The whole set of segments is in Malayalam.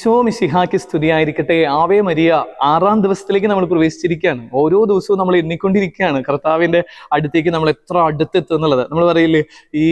ഈശോ മിശിഹാക്ക് സ്തുതിയായിരിക്കട്ടെ. ആവേ മരിയ ആറാം ദിവസത്തിലേക്ക് നമ്മൾ പ്രവേശിച്ചിരിക്കുകയാണ്. ഓരോ ദിവസവും നമ്മൾ എണ്ണിക്കൊണ്ടിരിക്കുകയാണ്. കർത്താവിന്റെ അടുത്തേക്ക് നമ്മൾ എത്ര അടുത്തെത്തും എന്നുള്ളത്. നമ്മൾ പറയില്ലേ ഈ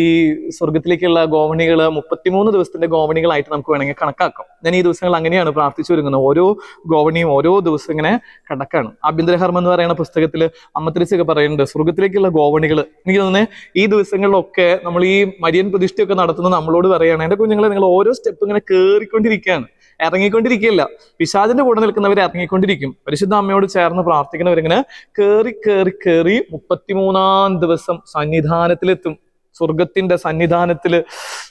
സ്വർഗത്തിലേക്കുള്ള ഗോവണികൾ മുപ്പത്തിമൂന്ന് ദിവസത്തിന്റെ ഗോവണികളായിട്ട് നമുക്ക് വേണമെങ്കിൽ കണക്കാക്കാം. ഞാൻ ഈ ദിവസങ്ങൾ അങ്ങനെയാണ് പ്രാർത്ഥിച്ചു വരുന്നത് ഓരോ ഗോവണിയും ഓരോ ദിവസം ഇങ്ങനെ കണക്കാണ്. ആഭ്യന്തരഹർമ്മം എന്ന് പറയുന്ന പുസ്തകത്തിൽ അമ്മത്തിരിച്ചൊക്കെ പറയുന്നുണ്ട് സ്വർഗത്തിലേക്കുള്ള ഗോവണികൾ എനിക്ക് തോന്നുന്നത് ഈ ദിവസങ്ങളിലൊക്കെ നമ്മൾ ഈ മരിയൻ പ്രതിഷ്ഠയൊക്കെ നടത്തുന്നത് നമ്മളോട് പറയുകയാണ്. എന്റെ കുഞ്ഞുങ്ങളെ നിങ്ങൾ ഓരോ സ്റ്റെപ്പ് ഇങ്ങനെ കയറിക്കൊണ്ടിരിക്കുകയാണ് ഇറങ്ങിക്കൊണ്ടിരിക്കുകയല്ല. പിശാചിന്റെ കൂടെ നിൽക്കുന്നവർ ഇറങ്ങിക്കൊണ്ടിരിക്കും. പരിശുദ്ധ അമ്മയോട് ചേർന്ന് പ്രാർത്ഥിക്കുന്നവരിങ്ങനെ കയറി കയറി കയറി മുപ്പത്തിമൂന്നാം ദിവസം സന്നിധാനത്തിലെത്തും. സ്വർഗത്തിന്റെ സന്നിധാനത്തിൽ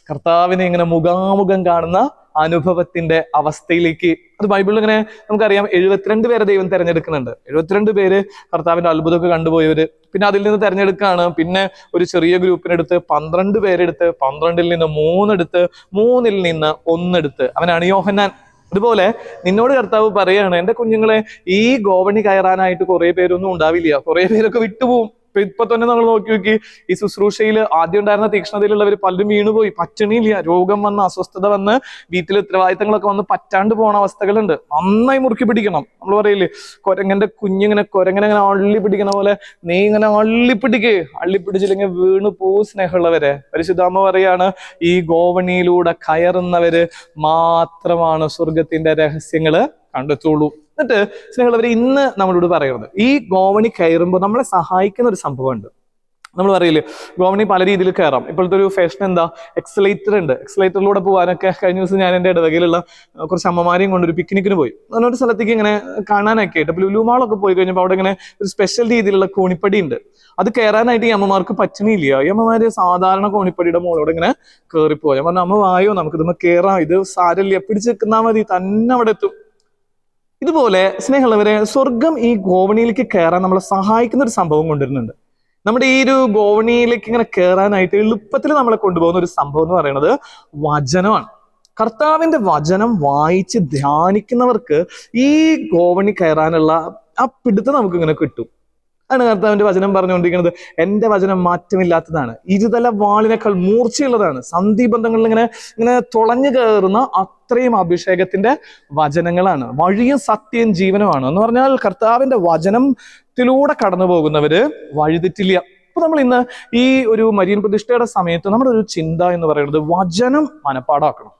കർത്താവിനെ ഇങ്ങനെ മുഖാമുഖം കാണുന്ന അനുഭവത്തിന്റെ അവസ്ഥയിലേക്ക്. അത് ബൈബിളിൽ ഇങ്ങനെ നമുക്കറിയാം എഴുപത്തിരണ്ട് പേരെ ദൈവം തിരഞ്ഞെടുക്കുന്നുണ്ട്. എഴുപത്തിരണ്ട് പേര് കർത്താവിന്റെ അത്ഭുതമൊക്കെ കണ്ടുപോയവര്. പിന്നെ അതിൽ നിന്ന് തിരഞ്ഞെടുക്കുകയാണ്. പിന്നെ ഒരു ചെറിയ ഗ്രൂപ്പിനെടുത്ത് പന്ത്രണ്ട് പേരെടുത്ത് പന്ത്രണ്ടിൽ നിന്ന് മൂന്നെടുത്ത് മൂന്നിൽ നിന്ന് ഒന്നെടുത്ത്. അവനാണ് യോഹന്നാൻ. അതുപോലെ നിന്നോട് കർത്താവ് പറയാണ് എന്റെ കുഞ്ഞുങ്ങളെ ഈ ഗോവണി കയറാനായിട്ട് കുറെ പേരൊന്നും ഉണ്ടാവില്ല. കുറെ പേരൊക്കെ വിട്ടുപോകും ഇപ്പൊ ഇപ്പൊ തന്നെ നമ്മൾ നോക്കി നോക്കി ഈ ശുശ്രൂഷയിൽ ആദ്യം ഉണ്ടായിരുന്ന തീക്ഷ്ണതയിലുള്ളവർ പലരും വീണുപോയി. പറ്റണിയില്ല രോഗം വന്ന് അസ്വസ്ഥത വന്ന് വീട്ടിലെ ഉത്തരവാദിത്തങ്ങളൊക്കെ വന്ന് പറ്റാണ്ട് പോണ അവസ്ഥകളുണ്ട്. നന്നായി മുറുക്കി പിടിക്കണം. നമ്മൾ പറയില്ലേ കൊരങ്ങന്റെ കുഞ്ഞിങ്ങനെ കൊരങ്ങനെ ഇങ്ങനെ അള്ളി പിടിക്കണ പോലെ നീ ഇങ്ങനെ അള്ളി പിടിക്ക്. അള്ളി പിടിച്ചില്ലെങ്കിൽ വീണു പോ സ്നേഹമുള്ളവരെ. പരിശുദ്ധാമ്മ പറയാണ് ഈ ഗോവണിയിലൂടെ കയറുന്നവര് മാത്രമാണ് സ്വർഗത്തിന്റെ രഹസ്യങ്ങൾ കണ്ടെത്തുള്ളൂ. എന്നിട്ട് സ്നേഹമുള്ളവർ ഇന്ന് നമ്മളോട് പറയുന്നത്. ഈ ഗോവണി കയറുമ്പോൾ നമ്മളെ സഹായിക്കുന്ന ഒരു സംഭവമുണ്ട്. നമ്മൾ പറയില്ലേ ഗോവണി പല രീതിയിൽ കയറാം. ഇപ്പോഴത്തെ ഒരു ഫാഷൻ എന്താ? എക്സലേറ്റർ ഉണ്ട്. എക്സലേറ്ററിലൂടെ പോകാനൊക്കെ കഴിഞ്ഞ ദിവസം ഞാൻ എന്റെ ഇടവകയിലുള്ള കുറച്ച് അമ്മമാരെയും കൊണ്ട് ഒരു പിക്നിക്കിന് പോയി. അങ്ങനൊരു സ്ഥലത്തേക്ക് ഇങ്ങനെ കാണാനൊക്കെ ആയിട്ട് അപ്പോൾ ലുലുമാളൊക്കെ പോയി കഴിഞ്ഞപ്പോൾ അവിടെ ഇങ്ങനെ ഒരു സ്പെഷ്യൽ രീതിയിലുള്ള കോണിപ്പടി ഉണ്ട്. അത് കയറാനായിട്ട് ഈ അമ്മമാർക്ക് പറ്റണില്ല ഈ അമ്മമാര് സാധാരണ കോണിപ്പടിയുടെ മുകളോട് ഇങ്ങനെ കയറിപ്പോയി ഞാൻ പറഞ്ഞു അമ്മ വായോ നമുക്ക് ഇതുമ്മ കയറാം ഇത് സാരല്ല പിടിച്ച് നിൽക്കുന്നാ മതി. തന്നെ അവിടെ എത്തും. ഇതുപോലെ സ്നേഹമുള്ളവരെ സ്വർഗം ഈ ഗോവണിയിലേക്ക് കയറാൻ നമ്മളെ സഹായിക്കുന്ന ഒരു സംഭവം കൊണ്ടുവരുന്നുണ്ട്. നമ്മുടെ ഈ ഒരു ഗോവണിയിലേക്ക് ഇങ്ങനെ കയറാനായിട്ട് എളുപ്പത്തിൽ നമ്മളെ കൊണ്ടുപോകുന്ന ഒരു സംഭവം എന്ന് പറയുന്നത് വചനമാണ്. കർത്താവിന്റെ വചനം വായിച്ച് ധ്യാനിക്കുന്നവർക്ക് ഈ ഗോവണി കയറാനുള്ള ആ പിടുത്തം നമുക്ക് ഇങ്ങനെ കിട്ടും. ആണ് കർത്താവിന്റെ വചനം പറഞ്ഞുകൊണ്ടിരിക്കുന്നത്. എന്റെ വചനം മാറ്റമില്ലാത്തതാണ്. ഇരുതല വാളിനേക്കാൾ മൂർച്ചയുള്ളതാണ്. സന്ധിബന്ധങ്ങളിൽ ഇങ്ങനെ ഇങ്ങനെ തുളഞ്ഞു കയറുന്ന അത്രയും അഭിഷേകത്തിന്റെ വചനങ്ങളാണ്. വഴിയും സത്യം ജീവനുമാണ്. എന്ന് പറഞ്ഞാൽ കർത്താവിന്റെ വചനത്തിലൂടെ കടന്നു പോകുന്നവര് വഴിതെറ്റില്ല. അപ്പൊ നമ്മൾ ഇന്ന് ഈ ഒരു മരിയൻ പ്രതിഷ്ഠയുടെ സമയത്ത് നമ്മുടെ ഒരു ചിന്ത എന്ന് പറയുന്നത് വചനം മനപ്പാടാക്കണം.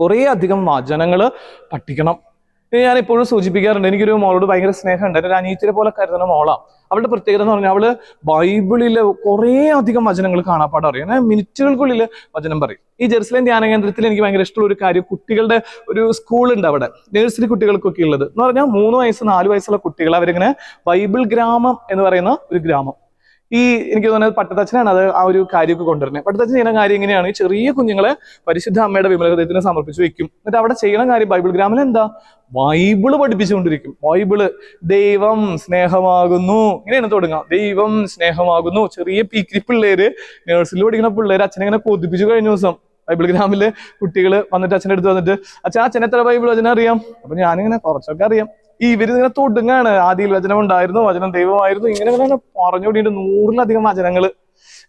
കുറേ അധികം വചനങ്ങൾ പഠിക്കണം. ഞാൻ എപ്പോഴും സൂചിപ്പിക്കാറുണ്ട്. എനിക്കൊരു മോളോട് ഭയങ്കര സ്നേഹമുണ്ട്. എന്റെ ഒരു പോലെ കരുതുന്ന മോളാണ് അവളുടെ പ്രത്യേകത എന്ന് പറഞ്ഞാൽ അവൾ ബൈബിളിലെ കുറേ അധികം വചനങ്ങൾ കാണാപ്പാടം അറിയാം മിനിറ്റുകൾക്കുള്ളിൽ വചനം പറയും. ഈ ജെറുസലേം ധ്യാന കേന്ദ്രത്തിൽ എനിക്ക് ഭയങ്കര ഇഷ്ടമുള്ള ഒരു കാര്യം കുട്ടികളുടെ ഒരു സ്കൂൾ ഉണ്ട് അവിടെ. നഴ്സറി കുട്ടികൾക്കൊക്കെ ഉള്ളത് എന്ന് പറഞ്ഞാൽ മൂന്ന് വയസ്സ് നാല് വയസ്സുള്ള കുട്ടികൾ അവരിങ്ങനെ ബൈബിൾ ഗ്രാമം എന്ന് പറയുന്ന ഒരു ഗ്രാമം. ഈ എനിക്ക് തോന്നുന്നത് പട്ടത്തച്ഛനാണ് അത് ആ ഒരു കാര്യമൊക്കെ കൊണ്ടുവരുന്നത്. പട്ടത്തച്ഛൻ ചെയ്യുന്ന കാര്യം എങ്ങനെയാണ് ചെറിയ കുഞ്ഞുങ്ങളെ പരിശുദ്ധ അമ്മയുടെ വിമലഹൃദയത്തിന് സമർപ്പിച്ച് വെക്കും എന്നിട്ട് അവിടെ ചെയ്യണ കാര്യം ബൈബിൾ ഗ്രാമിൽ എന്താ? ബൈബിൾ പഠിപ്പിച്ചുകൊണ്ടിരിക്കും. ബൈബിൾ ദൈവം സ്നേഹമാകുന്നു. ഇങ്ങനെയാണ് തുടങ്ങാം ദൈവം സ്നേഹമാകുന്നു. ചെറിയ പീക്കിരി പിള്ളേര് നേഴ്സിൽ പഠിക്കുന്ന പിള്ളേര് അച്ഛനെ ഇങ്ങനെ കൊതിപ്പിച്ചു കഴിഞ്ഞ ദിവസം. ബൈബിൾ ഗ്രാമിൽ കുട്ടികൾ വന്നിട്ട് അച്ഛന്റെ അടുത്ത് വന്നിട്ട് അച്ഛൻ അച്ഛൻ എത്ര ബൈബിൾ വചനം അറിയാം അപ്പൊ ഞാനിങ്ങനെ കുറച്ചൊക്കെ അറിയാം. ഈ ഇവർ ഇങ്ങനെ തൊടുങ്ങാണ്. ആദിയിൽ വചനം ഉണ്ടായിരുന്നു വചനം ദൈവമായിരുന്നു ഇങ്ങനെ ഇങ്ങനെ പറഞ്ഞുകൊണ്ടിട്ട് നൂറിലധികം വചനങ്ങൾ.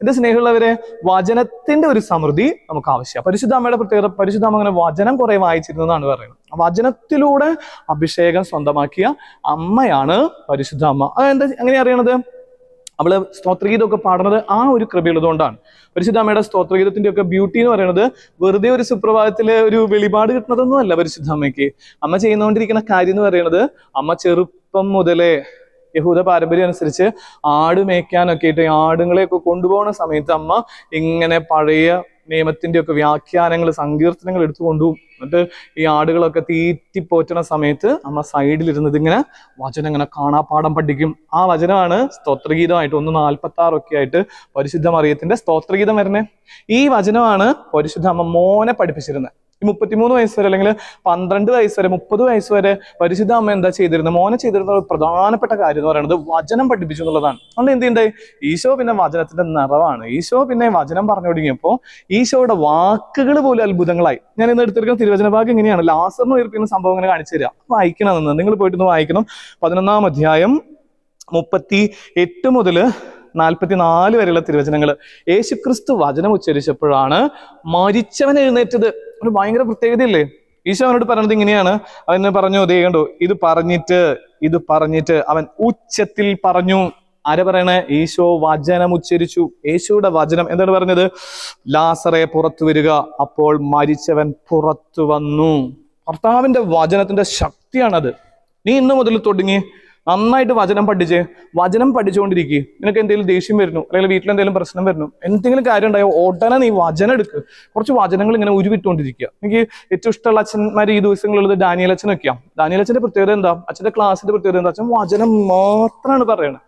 എന്റെ സ്നേഹമുള്ളവരെ വചനത്തിന്റെ ഒരു സമൃദ്ധി നമുക്ക് ആവശ്യമാണ്. പരിശുദ്ധ അമ്മയുടെ പ്രത്യേകത പരിശുദ്ധ അമ്മ അങ്ങനെ വചനം കുറെ വായിച്ചിരുന്നതാണ് പറയുന്നത്. വചനത്തിലൂടെ അഭിഷേകം സ്വന്തമാക്കിയ അമ്മയാണ് പരിശുദ്ധ അമ്മ അതെന്താ എങ്ങനെ അറിയണത്? അവൾ സ്തോത്രഗീതമൊക്കെ പാടുന്നത് ആ ഒരു കൃപയുള്ളതുകൊണ്ടാണ്. പരിശുദ്ധ അമ്മയുടെ സ്തോത്രഗീതത്തിന്റെ ഒക്കെ ബ്യൂട്ടി എന്ന് പറയുന്നത് വെറുതെ ഒരു സുപ്രഭാതത്തിലെ ഒരു വെളിപാട് കിട്ടുന്നതൊന്നും അല്ല പരിശുദ്ധ അമ്മയ്ക്ക് അമ്മ ചെയ്യുന്നുകൊണ്ടിരിക്കുന്ന കാര്യം എന്ന് പറയുന്നത് അമ്മ ചെറുപ്പം മുതലേ യഹൂദ പാരമ്പര്യം അനുസരിച്ച് ആട് മേയ്ക്കാനൊക്കെ ആയിട്ട് ആടുകളെയൊക്കെ കൊണ്ടുപോകുന്ന സമയത്ത് അമ്മ ഇങ്ങനെ പഴയ നിയമത്തിന്റെ ഒക്കെ വ്യാഖ്യാനങ്ങൾ സങ്കീർത്തനങ്ങൾ എടുത്തുകൊണ്ടു എന്നിട്ട് ഈ ആടുകളൊക്കെ തീറ്റി പോറ്റുന്ന സമയത്ത് അമ്മ സൈഡിലിരുന്നത് ഇങ്ങനെ വചനം ഇങ്ങനെ കാണാപ്പാടം പഠിക്കും. ആ വചനമാണ് സ്തോത്രഗീതമായിട്ട് ഒന്ന് നാൽപ്പത്തി ആറൊക്കെ ആയിട്ട് പരിശുദ്ധ മറിയത്തിന്റെ സ്തോത്രഗീതം വരുന്നത് ഈ വചനമാണ് പരിശുദ്ധ അമ്മ മോനെ പഠിപ്പിച്ചിരുന്നത് മുപ്പത്തിമൂന്ന് വയസ്സ് വരെ അല്ലെങ്കിൽ പന്ത്രണ്ട് വയസ്സ് വരെ മുപ്പത് വയസ്സ് വരെ പരിശുദ്ധ അമ്മ എന്താ ചെയ്തിരുന്നത് മോനെ ചെയ്തിരുന്ന ഒരു പ്രധാനപ്പെട്ട കാര്യം എന്ന് പറയുന്നത് വചനം പഠിപ്പിച്ചു എന്നുള്ളതാണ്. അതുകൊണ്ട് എന്ത് ചെയ്യണ്ടേ? ഈശോ പിന്നെ വചനത്തിന്റെ നിറവാണ്. ഈശോ പിന്നെ വചനം പറഞ്ഞു തുടങ്ങിയപ്പോൾ ഈശോയുടെ വാക്കുകൾ പോലും അത്ഭുതങ്ങളായി. ഞാൻ ഇന്ന് എടുത്തിരിക്കുന്ന തിരുവചന ഭാഗം ഇങ്ങനെയാണ്. ലാസറിന് ഉയർപ്പിക്കുന്ന സംഭവം ഇങ്ങനെ കാണിച്ചു തരിക വായിക്കണമെന്ന് നിങ്ങൾ പോയിട്ട് വായിക്കണം. പതിനൊന്നാം അധ്യായം മുപ്പത്തി എട്ട് മുതൽ നാൽപ്പത്തിനാല് വരെയുള്ള തിരുവചനങ്ങൾ. യേശുക്രിസ്തു വചനം ഉച്ചരിച്ചപ്പോഴാണ് മരിച്ചവൻ എഴുന്നേറ്റത്. ഒരു ഭയങ്കര പ്രത്യേകതയില്ലേ? ഈശോ അവനോട് പറഞ്ഞത് ഇങ്ങനെയാണ്. അവന് പറഞ്ഞു ദേ കണ്ടോ ഇത് പറഞ്ഞിട്ട് ഇത് പറഞ്ഞിട്ട് അവൻ ഉച്ചത്തിൽ പറഞ്ഞു. ആരെ പറയണേ? ഈശോ വചനം ഉച്ചരിച്ചു. യേശുവിടെ വചനം എന്താണ് പറഞ്ഞത്? ലാസറെ പുറത്തു വരിക. അപ്പോൾ മരിച്ചവൻ പുറത്തു വന്നു. കർത്താവിന്റെ വചനത്തിന്റെ ശക്തിയാണത്. നീ ഇന്നു മുതൽ തുടങ്ങി. നന്നായിട്ട് വചനം പഠിച്ച് വചനം പഠിച്ചുകൊണ്ടിരിക്കുക നിനക്ക് എന്തെങ്കിലും ദേഷ്യം വരുന്നു അല്ലെങ്കിൽ വീട്ടിൽ എന്തെങ്കിലും പ്രശ്നം വരുന്നു എന്തെങ്കിലും കാര്യം ഉണ്ടായോ ഉടനെ നീ വചനം എടുക്കുക കുറച്ച് വചനങ്ങൾ ഇങ്ങനെ ഉരുവിട്ടുകൊണ്ടിരിക്കുക എനിക്ക് ഏറ്റവും ഇഷ്ടമുള്ള അച്ഛന്മാർ ഈ ദിവസങ്ങളുള്ളത് ഡാനിയൽ അച്ഛനൊക്കെയാണ് ഡാനിയൽ അച്ഛന്റെ പ്രത്യേകത എന്താ? അച്ഛന്റെ ക്ലാസ്സിന്റെ പ്രത്യേകത എന്താ? അച്ഛൻ വചനം മാത്രമാണ് പറയണത്.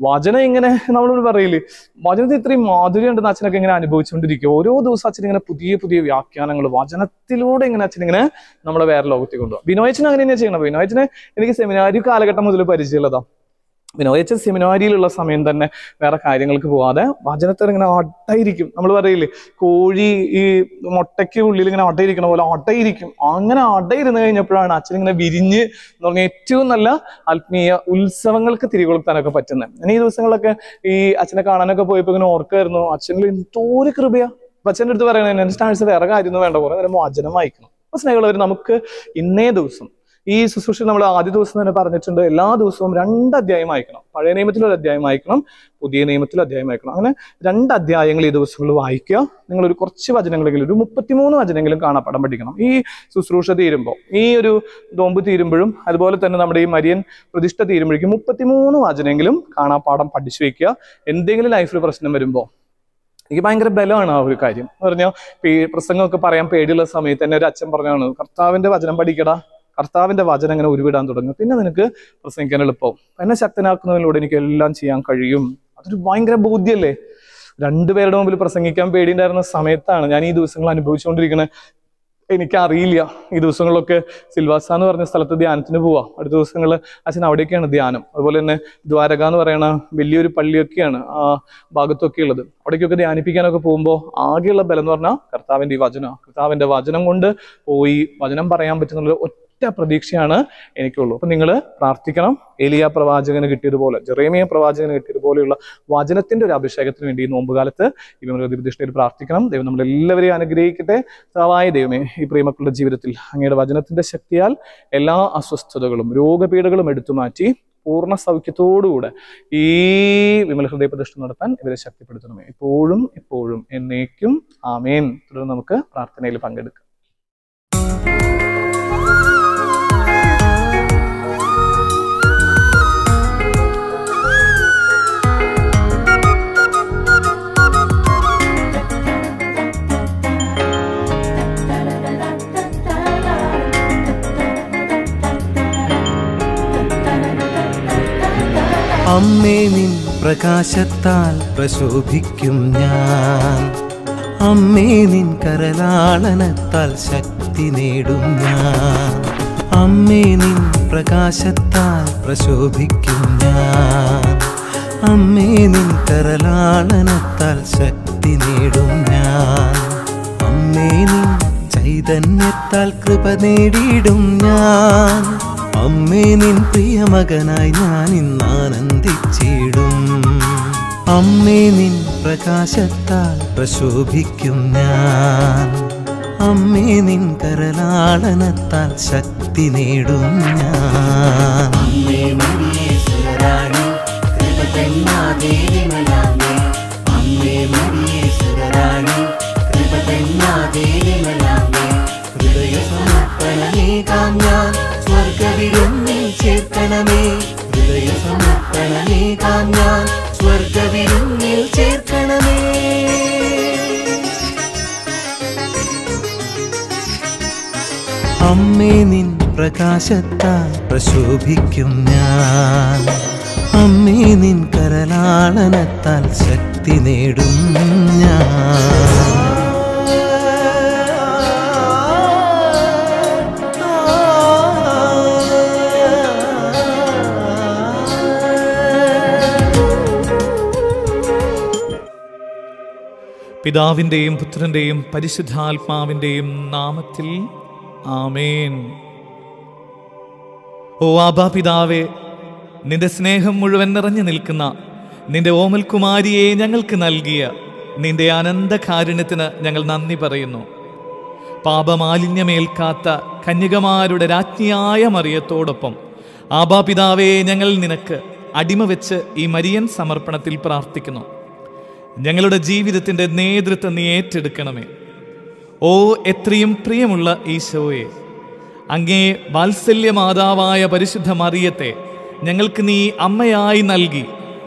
വചനം ഇങ്ങനെ നമ്മളോട് പറയില്ലേ? വചനത്തിൽ ഇത്രയും മാധുര്യം ഉണ്ടെന്ന് അച്ഛനൊക്കെ ഇങ്ങനെ അനുഭവിച്ചുകൊണ്ടിരിക്കുക ഓരോ ദിവസം അച്ഛൻ ഇങ്ങനെ പുതിയ പുതിയ വ്യാഖ്യാനങ്ങൾ വചനത്തിലൂടെ ഇങ്ങനെ അച്ഛൻ ഇങ്ങനെ നമ്മളെ വേറെ ലോകത്തേക്ക് കൊണ്ടുപോകും. ബിനോയച്ചൻ അങ്ങനെ തന്നെയാണ് ചെയ്യണം ബിനോയച്ചനെ എനിക്ക് സെമിനാരി കാലഘട്ടം മുതൽ പരിചയമുള്ളതാ. ബിനോയച്ചൻ സെമിനാരിയിലുള്ള സമയം തന്നെ വേറെ കാര്യങ്ങൾക്ക് പോവാതെ വചനത്തിൽ ഇങ്ങനെ ഒട്ടയിരിക്കും നമ്മൾ പറയില്ലേ കോഴി ഈ മുട്ടയ്ക്ക് ഉള്ളിൽ ഇങ്ങനെ അടയിരിക്കണ പോലെ അടയിരിക്കും. അങ്ങനെ അടയിരുന്ന് കഴിഞ്ഞപ്പോഴാണ് അച്ഛൻ ഇങ്ങനെ വിരിഞ്ഞ് എന്ന് പറഞ്ഞ ഏറ്റവും നല്ല ആത്മീയ ഉത്സവങ്ങൾക്ക് തിരികൊളുത്താനൊക്കെ പറ്റുന്നത്. ഇനി ഈ ദിവസങ്ങളൊക്കെ ഈ അച്ഛനെ കാണാനൊക്കെ പോയപ്പോ ഇങ്ങനെ ഓർക്കായിരുന്നു അച്ഛനിൽ എന്തോരം കൃപയാ. അച്ഛന്റെ അടുത്ത് പറയണേ എന്റെ സ്റ്റാൻസ് വേറെ കാര്യമൊന്നും വേണ്ട കുറെ നേരം വചനം വായിക്കണം. സ്നേഹമുള്ളവർ നമുക്ക് ഇന്നേ ദിവസം ഈ ശുശ്രൂഷ നമ്മൾ ആദ്യ ദിവസം തന്നെ പറഞ്ഞിട്ടുണ്ട് എല്ലാ ദിവസവും രണ്ട് അധ്യായം വായിക്കണം. പഴയ നിയമത്തിൽ ഒരു അധ്യായം വായിക്കണം പുതിയ നിയമത്തിൽ അധ്യായം വായിക്കണം. അങ്ങനെ രണ്ട് അധ്യായങ്ങൾ ഈ ദിവസങ്ങളിൽ വായിക്കുക. നിങ്ങൾ ഒരു കുറച്ച് വചനങ്ങളെങ്കിലും ഒരു മുപ്പത്തിമൂന്ന് വചനങ്ങളും കാണാപ്പാടം പഠിക്കണം. ഈ ശുശ്രൂഷ തീരുമ്പോൾ ഈ ഒരു നോമ്പ് തീരുമ്പോഴും അതുപോലെ തന്നെ നമ്മുടെ ഈ മരിയൻ പ്രതിഷ്ഠ തീരുമ്പോഴേക്കും മുപ്പത്തിമൂന്ന് വചനങ്ങളും കാണാപ്പാടം പഠിച്ചു വെക്കുക എന്തെങ്കിലും ലൈഫിൽ പ്രശ്നം വരുമ്പോൾ എനിക്ക് ഭയങ്കര ബലമാണ് ആ ഒരു കാര്യം. എന്ന് പറഞ്ഞാൽ പ്രസംഗമൊക്കെ പറയാൻ പേടിയുള്ള സമയത്ത് തന്നെ ഒരു അച്ഛൻ പറഞ്ഞാണ് കർത്താവിന്റെ വചനം പഠിക്കടാ. കർത്താവിന്റെ വചനം ഇങ്ങനെ ഉരുവിടാൻ തുടങ്ങും. പിന്നെ നിനക്ക് പ്രസംഗിക്കാൻ എളുപ്പം. എന്നെ ശക്തനാക്കുന്നതിലൂടെ എനിക്ക് എല്ലാം ചെയ്യാൻ കഴിയും. അതൊരു ഭയങ്കര ബോധ്യല്ലേ? രണ്ടുപേരുടെ മുമ്പിൽ പ്രസംഗിക്കാൻ പേടിയുണ്ടായിരുന്ന സമയത്താണ് ഞാൻ ഈ ദിവസങ്ങൾ അനുഭവിച്ചുകൊണ്ടിരിക്കുന്നത് എനിക്കറിയില്ല. ഈ ദിവസങ്ങളിലൊക്കെ സിൽവാസ എന്ന് പറഞ്ഞ സ്ഥലത്ത് ധ്യാനത്തിന് പോവാം. അടുത്ത ദിവസങ്ങളിൽ അച്ഛൻ അവിടെയൊക്കെയാണ് ധ്യാനം. അതുപോലെ തന്നെ ദ്വാരക എന്ന് പറയുന്ന വലിയൊരു പള്ളിയൊക്കെയാണ് ആ ഭാഗത്തൊക്കെ ഉള്ളത്. അവിടേക്കൊക്കെ ധ്യാനിപ്പിക്കാനൊക്കെ പോകുമ്പോൾ ആകെയുള്ള ബലം എന്ന് പറഞ്ഞാൽ കർത്താവിന്റെ ഈ വചനം. കർത്താവിന്റെ വചനം കൊണ്ട് പോയി വചനം പറയാൻ പറ്റുന്ന ഒറ്റ പ്രതീക്ഷയാണ് എനിക്കുള്ളൂ. അപ്പൊ നിങ്ങൾ പ്രാർത്ഥിക്കണം. എലിയ പ്രവാചകന് കിട്ടിയതുപോലെ ജെറേമിയ പ്രവാചകന് കിട്ടിയതുപോലെയുള്ള വചനത്തിന്റെ ഒരു അഭിഷേകത്തിന് വേണ്ടി ഈ നോമ്പുകാലത്ത് ഈ പ്രതിഷ്ഠയിൽ പ്രാർത്ഥിക്കണം. ദൈവം നമ്മൾ എല്ലാവരെയും അനുഗ്രഹിക്കട്ടെ. സവായ ദൈവമേ ഈ പ്രിയമക്കളുടെ ജീവിതത്തിൽ അങ്ങയുടെ വചനത്തിന്റെ ശക്തിയാൽ എല്ലാ അസ്വസ്ഥതകളും രോഗപീഠകളും എടുത്തു മാറ്റി പൂർണ സൗഖ്യത്തോടുകൂടെ ഈ വിമല ഹൃദയ പ്രതിഷ്ഠ നടത്താൻ ഇവരെ ശക്തിപ്പെടുത്തണമേ. ഇപ്പോഴും എപ്പോഴും എന്നേക്കും ആമേൻ. തുടർന്ന് നമുക്ക് പ്രാർത്ഥനയിൽ പങ്കെടുക്കാം. അമ്മേ നിൻ പ്രകാശത്താൽ പ്രശോഭിക്കും ഞാൻ. അമ്മേ നിൻ കരലാളനത്താൽ ശക്തി നേടും ഞാൻ. അമ്മേ നിൻ പ്രകാശത്താൽ പ്രശോഭിക്കും ഞാൻ. അമ്മേ നിൻ കരലാളനത്താൽ ശക്തി നേടും ഞാൻ. അമ്മേ നിൻ ചൈതന്യത്താൽ കൃപ നേടിയിടും ഞാൻ. അമ്മേ നിൻ പ്രിയ മകനായി ഞാൻ ഇന്ന് ആനന്ദിച്ചിടും. അമ്മേ നിൻ പ്രകാശത്താൽ പ്രശോഭിക്കും ഞാൻ. അമ്മേ നിൻ കരലാളനത്താൽ ശക്തി നേടും ഞാൻ. അമ്മേ അമ്മേ ഞാൻ. സ്വർഗവിരുന്നിൽ ചേർക്കണമേ. ഹൃദയ സമർപ്പണമേകാം ഞാൻ സ്വർഗവിരുന്നിൽ ചേർക്കണമേ. അമ്മേ നിൻ പ്രകാശത്താൽ പ്രശോഭിക്കും ഞാൻ. അമ്മേ നിൻ കരലാളനത്താൽ ശക്തി നേടും പിതാവിന്റെയും പുത്രന്റെയും പരിശുദ്ധാത്മാവിന്റെയും നാമത്തിൽ ആമേൻ. ഓ ആബാ പിതാവേ നിന്റെ സ്നേഹം മുഴുവൻ നിറഞ്ഞു നിൽക്കുന്ന നിന്റെ ഓമൽകുമാരിയെ ഞങ്ങൾക്ക് നൽകിയ നിന്റെ അനന്തകാരുണ്യത്തിന് ഞങ്ങൾ നന്ദി പറയുന്നു. പാപമാലിന്യമേൽക്കാത്ത കന്യകമാരുടെ രാജ്ഞിയായ മറിയത്തോടൊപ്പം ആബാ പിതാവേ ഞങ്ങൾ നിനക്ക് അടിമ വെച്ച് ഈ മരിയൻ സമർപ്പണത്തിൽ പ്രാർത്ഥിക്കുന്നു. ഞങ്ങളുടെ ജീവിതത്തിന്റെ നേതൃത്വം നീ ഏറ്റെടുക്കണമേ. ഓ എത്രയും പ്രിയമുള്ള ഈശോയെ അങ്ങേ വാത്സല്യ മാതാവായ പരിശുദ്ധ മറിയത്തെ ഞങ്ങൾക്ക് നീ അമ്മയായി നൽകി.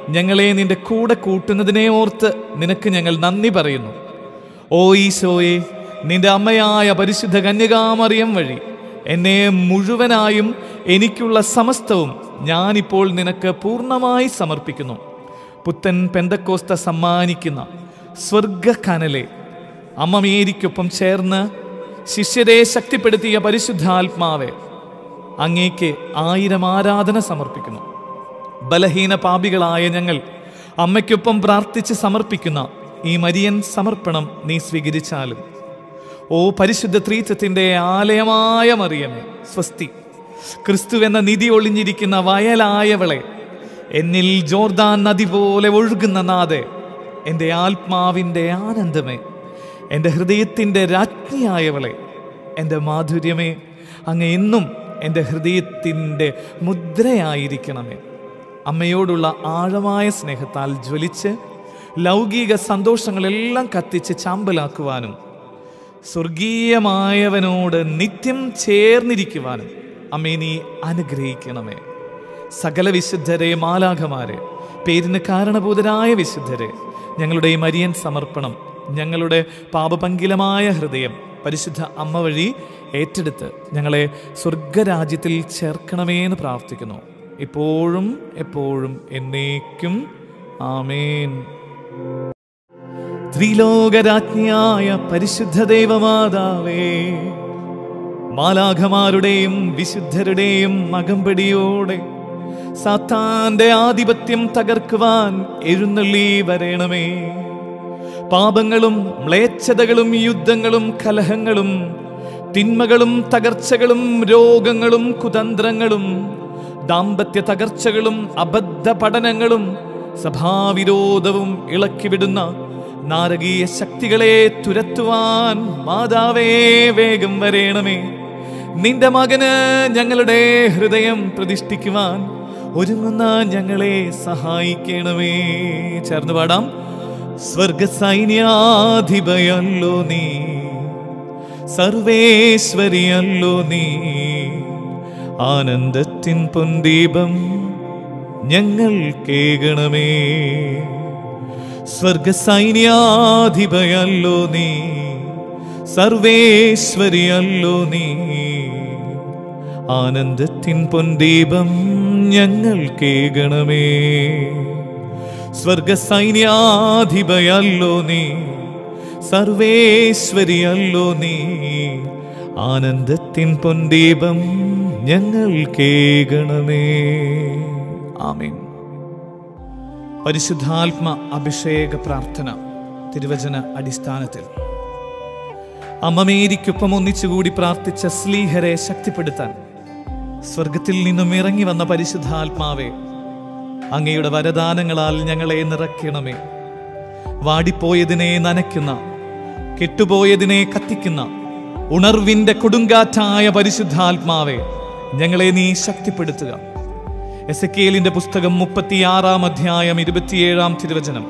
ഞങ്ങളെ നിന്റെ കൂടെ കൂട്ടുന്നതിനെ ഓർത്ത് നിനക്ക് ഞങ്ങൾ നന്ദി പറയുന്നു. ഓ ഈശോയെ നിന്റെ അമ്മയായ പരിശുദ്ധ കന്യകാമറിയം വഴി എന്നെ മുഴുവനായും എനിക്കുള്ള സമസ്തവും ഞാനിപ്പോൾ നിനക്ക് പൂർണമായി സമർപ്പിക്കുന്നു. പുത്തൻ പെന്തക്കോസ്ത സമ്മാനിക്കുന്ന സ്വർഗക്കനലെ അമ്മ മേരിക്കൊപ്പം ചേർന്ന് ശിഷ്യരെ ശക്തിപ്പെടുത്തിയ പരിശുദ്ധാത്മാവെ അങ്ങേക്ക് ആയിരം ആരാധന സമർപ്പിക്കുന്നു. ബലഹീന പാപികളായ ഞങ്ങൾ അമ്മയ്ക്കൊപ്പം പ്രാർത്ഥിച്ച് സമർപ്പിക്കുന്ന ഈ മരിയൻ സമർപ്പണം നീ സ്വീകരിച്ചാലും. ഓ പരിശുദ്ധ ത്രീത്വത്തിന്റെ ആലയമായ മറിയമേ സ്വസ്തി ക്രിസ്തു എന്ന നിധി ഒളിഞ്ഞിരിക്കുന്ന വയലായവളെ എന്നിൽ ജോർദാൻ നദി പോലെ ഒഴുകുന്ന നാഥെ എന്റെ ആത്മാവിന്റെ ആനന്ദമേ എന്റെ ഹൃദയത്തിന്റെ രാജ്ഞിയായവളെ എന്റെ മാധുര്യമേ അങ്ങ് എന്നും എന്റെ ഹൃദയത്തിന്റെ മുദ്രയായിരിക്കണമേ. അമ്മയോടുള്ള ആഴമായ സ്നേഹത്താൽ ജ്വലിച്ച് ലൗകിക സന്തോഷങ്ങളെല്ലാം കത്തിച്ച് ചാമ്പലാക്കുവാനും സ്വർഗീയമായവനോട് നിത്യം ചേർന്നിരിക്കുവാനും അമ്മേ നീ അനുഗ്രഹിക്കണമേ. സകല വിശുദ്ധരെ മാലാഖമാരെ പേരിന് കാരണഭൂതരായ വിശുദ്ധരെ ഞങ്ങളുടെ ഈ മരിയൻ സമർപ്പണം ഞങ്ങളുടെ പാപപങ്കിലമായ ഹൃദയം പരിശുദ്ധ അമ്മ വഴി ഏറ്റെടുത്ത് ഞങ്ങളെ സ്വർഗരാജ്യത്തിൽ ചേർക്കണമേ എന്ന് പ്രാർത്ഥിക്കുന്നു. ഇപ്പോഴും എപ്പോഴും എന്നേക്കും. ആമേൻ. ത്രിലോകരാജ്ഞിയായ പരിശുദ്ധ ദൈവമാതാവേ മാലാഖമാരുടെയും വിശുദ്ധരുടെയും അകമ്പടിയോടെ സാത്താന്റെ ആധിപത്യം തകർക്കുവാൻ എഴുന്നള്ളി വരേണമേ. പാപങ്ങളും മ്ലേച്ഛതകളും യുദ്ധങ്ങളും കലഹങ്ങളും തിന്മകളും തകർച്ചകളും രോഗങ്ങളും കുതന്ത്രങ്ങളും ദാമ്പത്യ തകർച്ചകളും അബദ്ധ പഠനങ്ങളും സഭാവിരോധവും ഇളക്കിവിടുന്ന നാരകീയ ശക്തികളെ തുരത്തുവാൻ മാതാവേ വേഗം വരേണമേ. നിന്റെ മകന് ഞങ്ങളുടെ ഹൃദയം പ്രതിഷ്ഠിക്കുവാൻ ഒരുങ്ങുന്ന ഞങ്ങളെ സഹായിക്കണമേ. ചേർന്ന് പാടാം. സ്വർഗസൈന്യാധിപയല്ലോ നീ. സർവേശ്വരിയല്ലോ നീ. ആനന്ദത്തിൻ പൊന്തീപം ഞങ്ങൾ കേകണമേ സ്വർഗസൈന്യാധിപയല്ലോ നീ. സർവേശ്വരിയല്ലോ നീ. ആനന്ദത്തിൻ പൊൻദീപം ഞങ്ങൾ കേകണമേ സ്വർഗസൈന്യാധിപയല്ലോ നീ സർവേശ്വരിയല്ലോ നീ. ആനന്ദത്തിൻ പൊൻദീപം ഞങ്ങൾ കേകണമേ ആമീൻ. പരിശുദ്ധാത്മ അഭിഷേക പ്രാർത്ഥന തിരുവചന അടിസ്ഥാനത്തിൽ. അമ്മമേരിക്കൊപ്പം ഒന്നിച്ചുകൂടി പ്രാർത്ഥിച്ച സ്ലീഹരെ ശക്തിപ്പെടുത്താൻ സ്വർഗത്തിൽ നിന്നും ഇറങ്ങി വന്ന പരിശുദ്ധാത്മാവെ അങ്ങയുടെ വരദാനങ്ങളാൽ ഞങ്ങളെ നിറയ്ക്കണമേ. വാടിപ്പോയതിനെ നനയ്ക്കുന്ന കെട്ടുപോയതിനെ കത്തിക്കുന്ന ഉണർവിന്റെ കൊടുങ്കാറ്റായ പരിശുദ്ധാത്മാവെ ഞങ്ങളെ നീ ശക്തിപ്പെടുത്തുക. എസ് എ പുസ്തകം മുപ്പത്തിയാറാം അധ്യായം ഇരുപത്തിയേഴാം തിരുവചനം.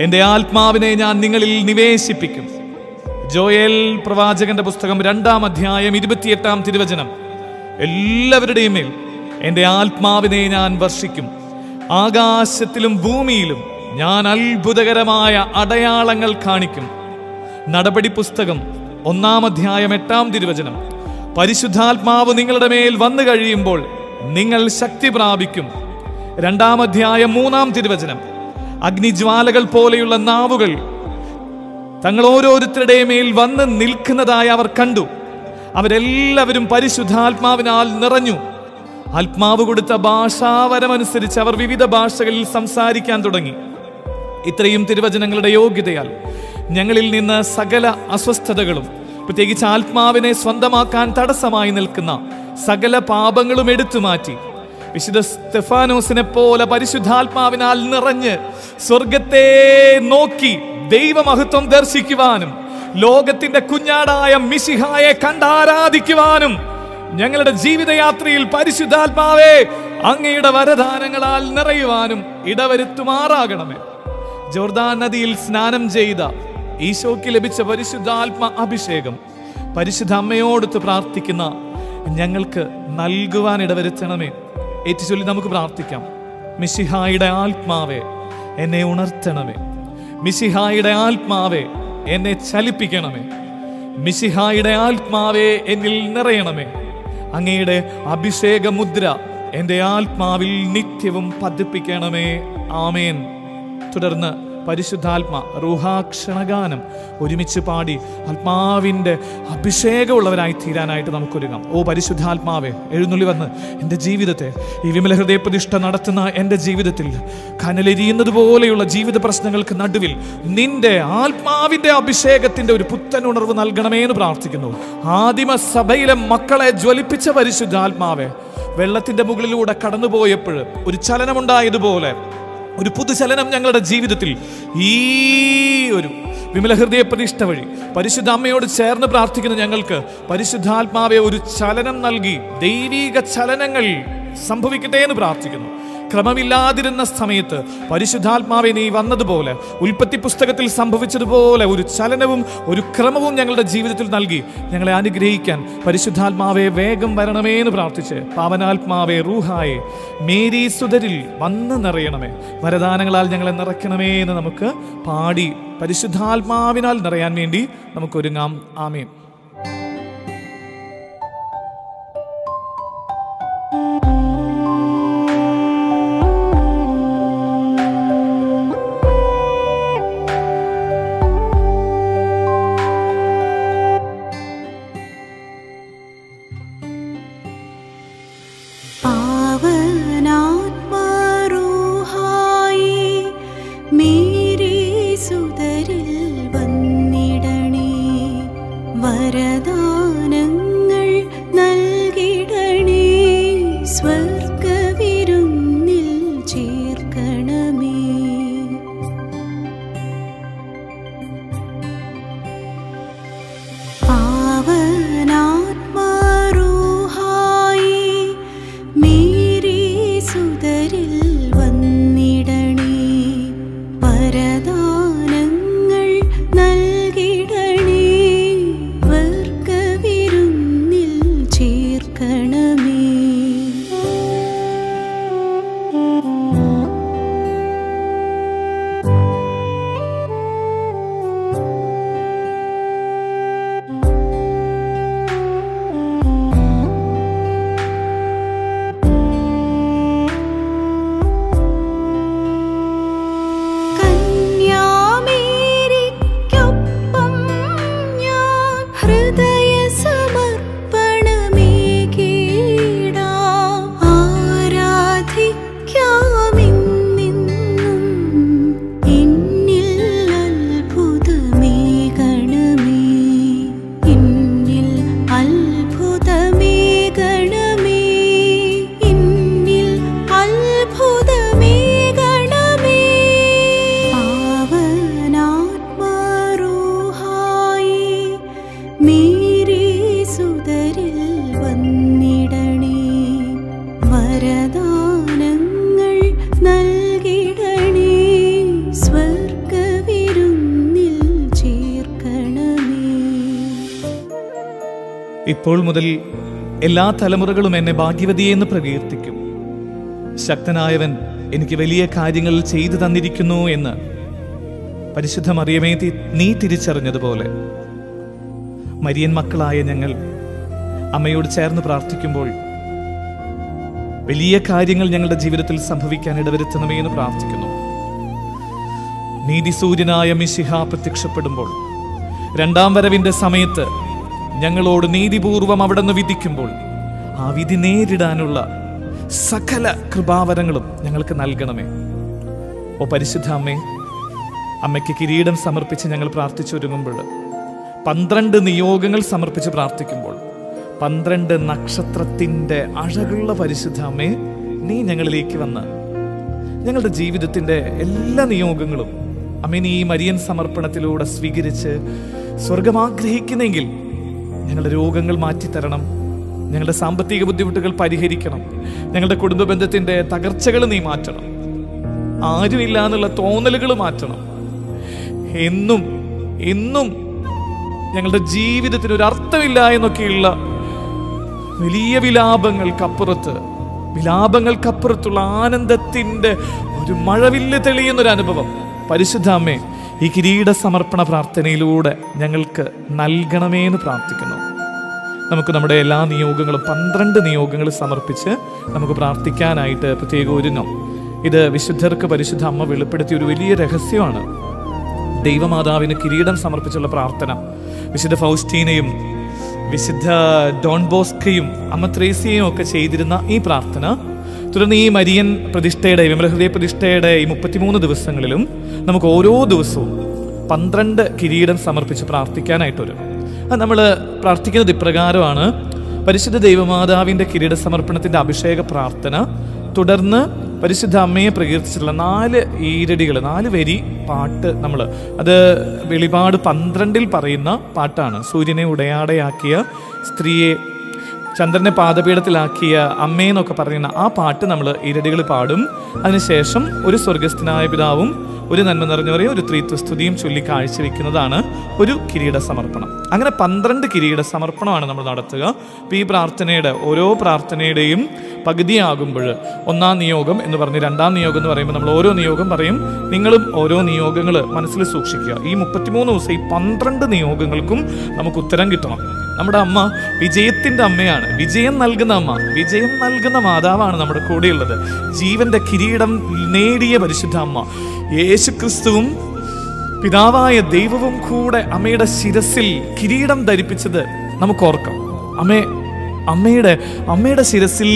എന്റെ ആത്മാവിനെ ഞാൻ നിങ്ങളിൽ നിവേശിപ്പിക്കും. ജോയൽ പ്രവാചകന്റെ പുസ്തകം രണ്ടാം അധ്യായം ഇരുപത്തിയെട്ടാം തിരുവചനം. എല്ലാവരുടെയും മേൽ എന്റെ ആത്മാവിനെ ഞാൻ വർഷിക്കും. ആകാശത്തിലും ഭൂമിയിലും ഞാൻ അത്ഭുതകരമായ അടയാളങ്ങൾ കാണിക്കും. നടപടി പുസ്തകം ഒന്നാം അധ്യായം എട്ടാം തിരുവചനം. പരിശുദ്ധാത്മാവ് നിങ്ങളുടെ മേൽ വന്നു കഴിയുമ്പോൾ നിങ്ങൾ ശക്തി പ്രാപിക്കും. രണ്ടാം അധ്യായം മൂന്നാം തിരുവചനം. അഗ്നിജ്വാലകൾ പോലെയുള്ള നാവുകൾ തങ്ങൾ ഓരോരുത്തരുടെ മേൽ വന്ന് നിൽക്കുന്നതായി അവർ കണ്ടു. അവരെല്ലാവരും പരിശുദ്ധാത്മാവിനാൽ നിറഞ്ഞു. ആത്മാവ് കൊടുത്ത ഭാഷാവരമനുസരിച്ച് അവർ വിവിധ ഭാഷകളിൽ സംസാരിക്കാൻ തുടങ്ങി. ഇത്രയും തിരുവചനങ്ങളുടെ യോഗ്യതയാൽ ഞങ്ങളിൽ നിന്ന് സകല അസ്വസ്ഥതകളും പ്രത്യേകിച്ച് ആത്മാവിനെ സ്വന്തമാക്കാൻ തടസ്സമായി നിൽക്കുന്ന സകല പാപങ്ങളും എടുത്തു മാറ്റി. വിശുദ്ധ സ്തെഫാനോസിനെ പോലെ പരിശുദ്ധാത്മാവിനാൽ നിറഞ്ഞ് സ്വർഗത്തെ നോക്കി ദൈവമഹത്വം ദർശിക്കുവാനും ലോകത്തിന്റെ കുഞ്ഞാടായ മിശിഹായെ കണ്ടാരാധിക്കുവാനും ഞങ്ങളുടെ ജീവിതയാത്രയിൽ പരിശുദ്ധാത്മാവേ അങ്ങയുടെ വരദാനങ്ങളാൽ നിറയുവാനും ഇടവരുത്തുമാറാകണമേ. ജോർദാൻ നദിയിൽ സ്നാനം ചെയ്ത ഈശോയ്ക്ക് ലഭിച്ച പരിശുദ്ധാത്മ അഭിഷേകം പരിശുദ്ധ അമ്മയോടൊത്ത് പ്രാർത്ഥിക്കുന്ന ഞങ്ങൾക്ക് നൽകുവാൻ ഇടവരുത്തണമേ. ഏറ്റുചൊല്ലി നമുക്ക് പ്രാർത്ഥിക്കാം. മിശിഹായുടെ ആത്മാവേ എന്നെ ഉണർത്തണമേ. മിശിഹായുടെ ആത്മാവേ എന്നെ ചലിപ്പിക്കണമേ. മിശിഹായുടെ ആത്മാവേ എന്നിൽ നിറയണമേ. അങ്ങയുടെ അഭിഷേക മുദ്ര എന്റെ ആത്മാവിൽ നിത്യവും പതിപ്പിക്കണമേ. ആമേൻ. തുടർന്ന് പരിശുദ്ധാത്മ റൂഹാക്ഷണഗാനം ഒരുമിച്ച് പാടി ആത്മാവിന്റെ അഭിഷേകമുള്ളവരായി തീരാനായിട്ട് നമുക്കൊരുങ്ങാം. ഓ പരിശുദ്ധാത്മാവേ എഴുന്നള്ളി വന്ന് എന്റെ ജീവിതത്തെ ഈ വിമല ഹൃദയപ്രതിഷ്ഠ നടത്തുന്ന എന്റെ ജീവിതത്തിൽ കനലെരിയുന്നത് പോലെയുള്ള ജീവിത പ്രശ്നങ്ങൾക്ക് നടുവിൽ നിന്റെ ആത്മാവിന്റെ അഭിഷേകത്തിന്റെ ഒരു പുത്തൻ ഉണർവ് നൽകണമേ എന്ന് പ്രാർത്ഥിക്കുന്നു. ആദിമ സഭയിലെ മക്കളെ ജ്വലിപ്പിച്ച പരിശുദ്ധാത്മാവേ വെള്ളത്തിന്റെ മുകളിലൂടെ കടന്നുപോയപ്പോൾ ഒരു ചലനമുണ്ടായതുപോലെ ഒരു പുതുചലനം ഞങ്ങളുടെ ജീവിതത്തിൽ. ഈ ഒരു വിമല ഹൃദയ പ്രതിഷ്ഠ വഴി പരിശുദ്ധ അമ്മയോട് ചേർന്ന് പ്രാർത്ഥിക്കുന്ന ഞങ്ങൾക്ക് പരിശുദ്ധാത്മാവെ ഒരു ചലനം നൽകി ദൈവീക ചലനങ്ങൾ സംഭവിക്കട്ടെ എന്ന് പ്രാർത്ഥിക്കുന്നു. ക്രമമില്ലാതിരുന്ന സമയത്ത് പരിശുദ്ധാത്മാവെ നീ വന്നതുപോലെ ഉൽപ്പത്തി പുസ്തകത്തിൽ സംഭവിച്ചതുപോലെ ഒരു ചലനവും ഒരു ക്രമവും ഞങ്ങളുടെ ജീവിതത്തിൽ നൽകി. ഞങ്ങളെ അനുഗ്രഹിക്കാൻ പരിശുദ്ധാത്മാവെ വേഗം വരണമേ എന്ന് പ്രാർത്ഥിച്ച് പാവനാത്മാവെ റൂഹായെ മേരി സുതരിൽ വന്ന് നിറയണമേ. വരദാനങ്ങളാൽ ഞങ്ങളെ നിറയ്ക്കണമേ എന്ന് നമുക്ക് പാടി പരിശുദ്ധാത്മാവിനാൽ നിറയാൻ വേണ്ടി നമുക്കൊരുങ്ങാം ആമേൻ. മുതൽ എല്ലാ തലമുറകളും എന്നെ ഭാഗ്യവതിയെന്ന് പ്രകീർത്തിക്കും. ശക്തനായവൻ എനിക്ക് വലിയ കാര്യങ്ങൾ ചെയ്തു തന്നിരിക്കുന്നു എന്ന് പരിശുദ്ധ മറിയമേ നീ തിരിച്ചറിഞ്ഞതുപോലെ. മരിയൻ മക്കളായ ഞങ്ങൾ അമ്മയോട് ചേർന്ന് പ്രാർത്ഥിക്കുമ്പോൾ വലിയ കാര്യങ്ങൾ ഞങ്ങളുടെ ജീവിതത്തിൽ സംഭവിക്കാൻ ഇടവരുത്തണമേ എന്ന് പ്രാർത്ഥിക്കുന്നു. നീതി നീതിസൂര്യനായ മിശിഹ പ്രത്യക്ഷപ്പെടുമ്പോൾ രണ്ടാം വരവിന്റെ സമയത്ത് ഞങ്ങളോട് നീതിപൂർവം അവിടെ നിന്ന് വിധിക്കുമ്പോൾ ആ വിധി നേരിടാനുള്ള സകല കൃപാവരങ്ങളും ഞങ്ങൾക്ക് നൽകണമേ. ഓ പരിശുദ്ധ അമ്മേ അമ്മയ്ക്ക് കിരീടം സമർപ്പിച്ച് ഞങ്ങൾ പ്രാർത്ഥിച്ചൊരുങ്ങുമ്പോൾ പന്ത്രണ്ട് നിയോഗങ്ങൾ സമർപ്പിച്ച് പ്രാർത്ഥിക്കുമ്പോൾ പന്ത്രണ്ട് നക്ഷത്രത്തിന്റെ അഴകുള്ള പരിശുദ്ധ അമ്മേ നീ ഞങ്ങളിലേക്ക് വന്ന് ഞങ്ങളുടെ ജീവിതത്തിന്റെ എല്ലാ നിയോഗങ്ങളും അമ്മേ നീ ഈ മരിയൻ സമർപ്പണത്തിലൂടെ സ്വീകരിച്ച് സ്വർഗം ആഗ്രഹിക്കുന്നെങ്കിൽ ഞങ്ങളുടെ രോഗങ്ങൾ മാറ്റിത്തരണം. ഞങ്ങളുടെ സാമ്പത്തിക ബുദ്ധിമുട്ടുകൾ പരിഹരിക്കണം. ഞങ്ങളുടെ കുടുംബ ബന്ധത്തിന്റെ തകർച്ചകൾ നീ മാറ്റണം. ആരുമില്ല എന്നുള്ള തോന്നലുകൾ മാറ്റണം. എന്നും എന്നും ഞങ്ങളുടെ ജീവിതത്തിന് ഒരു അർത്ഥമില്ല എന്നൊക്കെയുള്ള വലിയ വിലാപങ്ങൾക്കപ്പുറത്ത് വിലാപങ്ങൾക്കപ്പുറത്തുള്ള ആനന്ദത്തിന്റെ ഒരു മഴവില്ല് തെളിയുന്നൊരു അനുഭവം പരിശുദ്ധ അമ്മേ ഈ കിരീട സമർപ്പണ പ്രാർത്ഥനയിലൂടെ ഞങ്ങൾക്ക് നൽകണമേ എന്ന് പ്രാർത്ഥിക്കുന്നു. നമുക്ക് നമ്മുടെ എല്ലാ നിയോഗങ്ങളും പന്ത്രണ്ട് നിയോഗങ്ങൾ സമർപ്പിച്ച് നമുക്ക് പ്രാർത്ഥിക്കാനായിട്ട് പ്രത്യേകം ഒരുങ്ങാം. ഇത് വിശുദ്ധർക്ക് പരിശുദ്ധ അമ്മ വെളിപ്പെടുത്തിയ ഒരു വലിയ രഹസ്യമാണ്. ദൈവമാതാവിന് കിരീടം സമർപ്പിച്ചുള്ള പ്രാർത്ഥന. വിശുദ്ധ ഫൗസ്റ്റീനയും വിശുദ്ധ ഡോൺ ബോസ്കയും അമ്മ ത്രേസിയയും ഒക്കെ ചെയ്തിരുന്ന ഈ പ്രാർത്ഥന തുടർന്ന് ഈ മരിയൻ പ്രതിഷ്ഠയുടെ വിമലഹൃദയ പ്രതിഷ്ഠയുടെ ഈ മുപ്പത്തിമൂന്ന് ദിവസങ്ങളിലും നമുക്ക് ഓരോ ദിവസവും പന്ത്രണ്ട് കിരീടം സമർപ്പിച്ച് പ്രാർത്ഥിക്കാനായിട്ട് വരും അത് നമ്മൾ പ്രാർത്ഥിക്കുന്നത് ഇപ്രകാരമാണ്. പരിശുദ്ധ ദൈവമാതാവിന്റെ കിരീട സമർപ്പണത്തിന്റെ അഭിഷേക പ്രാർത്ഥന തുടർന്ന് പരിശുദ്ധ അമ്മയെ പ്രകീർത്തിച്ചിട്ടുള്ള നാല് ഈരടികൾ നാല് വരി പാട്ട് നമ്മൾ അത് വെളിപാട് പന്ത്രണ്ടിൽ പറയുന്ന പാട്ടാണ്. സൂര്യനെ ഉടയാടയാക്കിയ സ്ത്രീയെ ചന്ദ്രനെ പാദപീഠത്തിലാക്കിയ അമ്മയെന്നൊക്കെ പറയുന്ന ആ പാട്ട് നമ്മൾ ഇരടികൾ പാടും. അതിനുശേഷം ഒരു സ്വർഗസ്ഥനായ പിതാവും ഒരു നന്മ നിറഞ്ഞവരെയും ഒരു ത്രീത്വസ്തുതിയും ചൊല്ലി കാഴ്ചവെക്കുന്നതാണ് ഒരു കിരീട സമർപ്പണം അങ്ങനെ പന്ത്രണ്ട് കിരീട സമർപ്പണമാണ് നമ്മൾ നടത്തുക. അപ്പോൾ ഈ പ്രാർത്ഥനയുടെ ഓരോ പ്രാർത്ഥനയുടെയും പകുതിയാകുമ്പോൾ ഒന്നാം നിയോഗം എന്ന് പറഞ്ഞ് രണ്ടാം നിയോഗം എന്ന് പറയുമ്പോൾ നമ്മൾ ഓരോ നിയോഗം പറയും. നിങ്ങളും ഓരോ നിയോഗങ്ങൾ മനസ്സിൽ സൂക്ഷിക്കുക. ഈ മുപ്പത്തിമൂന്ന് ദിവസം ഈ പന്ത്രണ്ട് നിയോഗങ്ങൾക്കും നമുക്ക് ഉത്തരം കിട്ടണം. നമ്മുടെ അമ്മ വിജയത്തിന്റെ അമ്മയാണ്. വിജയം നൽകുന്ന അമ്മ. വിജയം നൽകുന്ന മാതാവാണ് നമ്മുടെ കൂടെയുള്ളത്. ജീവന്റെ കിരീടം നേടിയ പരിശുദ്ധ അമ്മ. യേശു ക്രിസ്തുവും പിതാവായ ദൈവവും കൂടെ അമ്മയുടെ ശിരസിൽ കിരീടം ധരിപ്പിച്ചത് നമുക്ക് ഓർക്കാം അമ്മേ അമ്മയുടെ അമ്മയുടെ ശിരസിൽ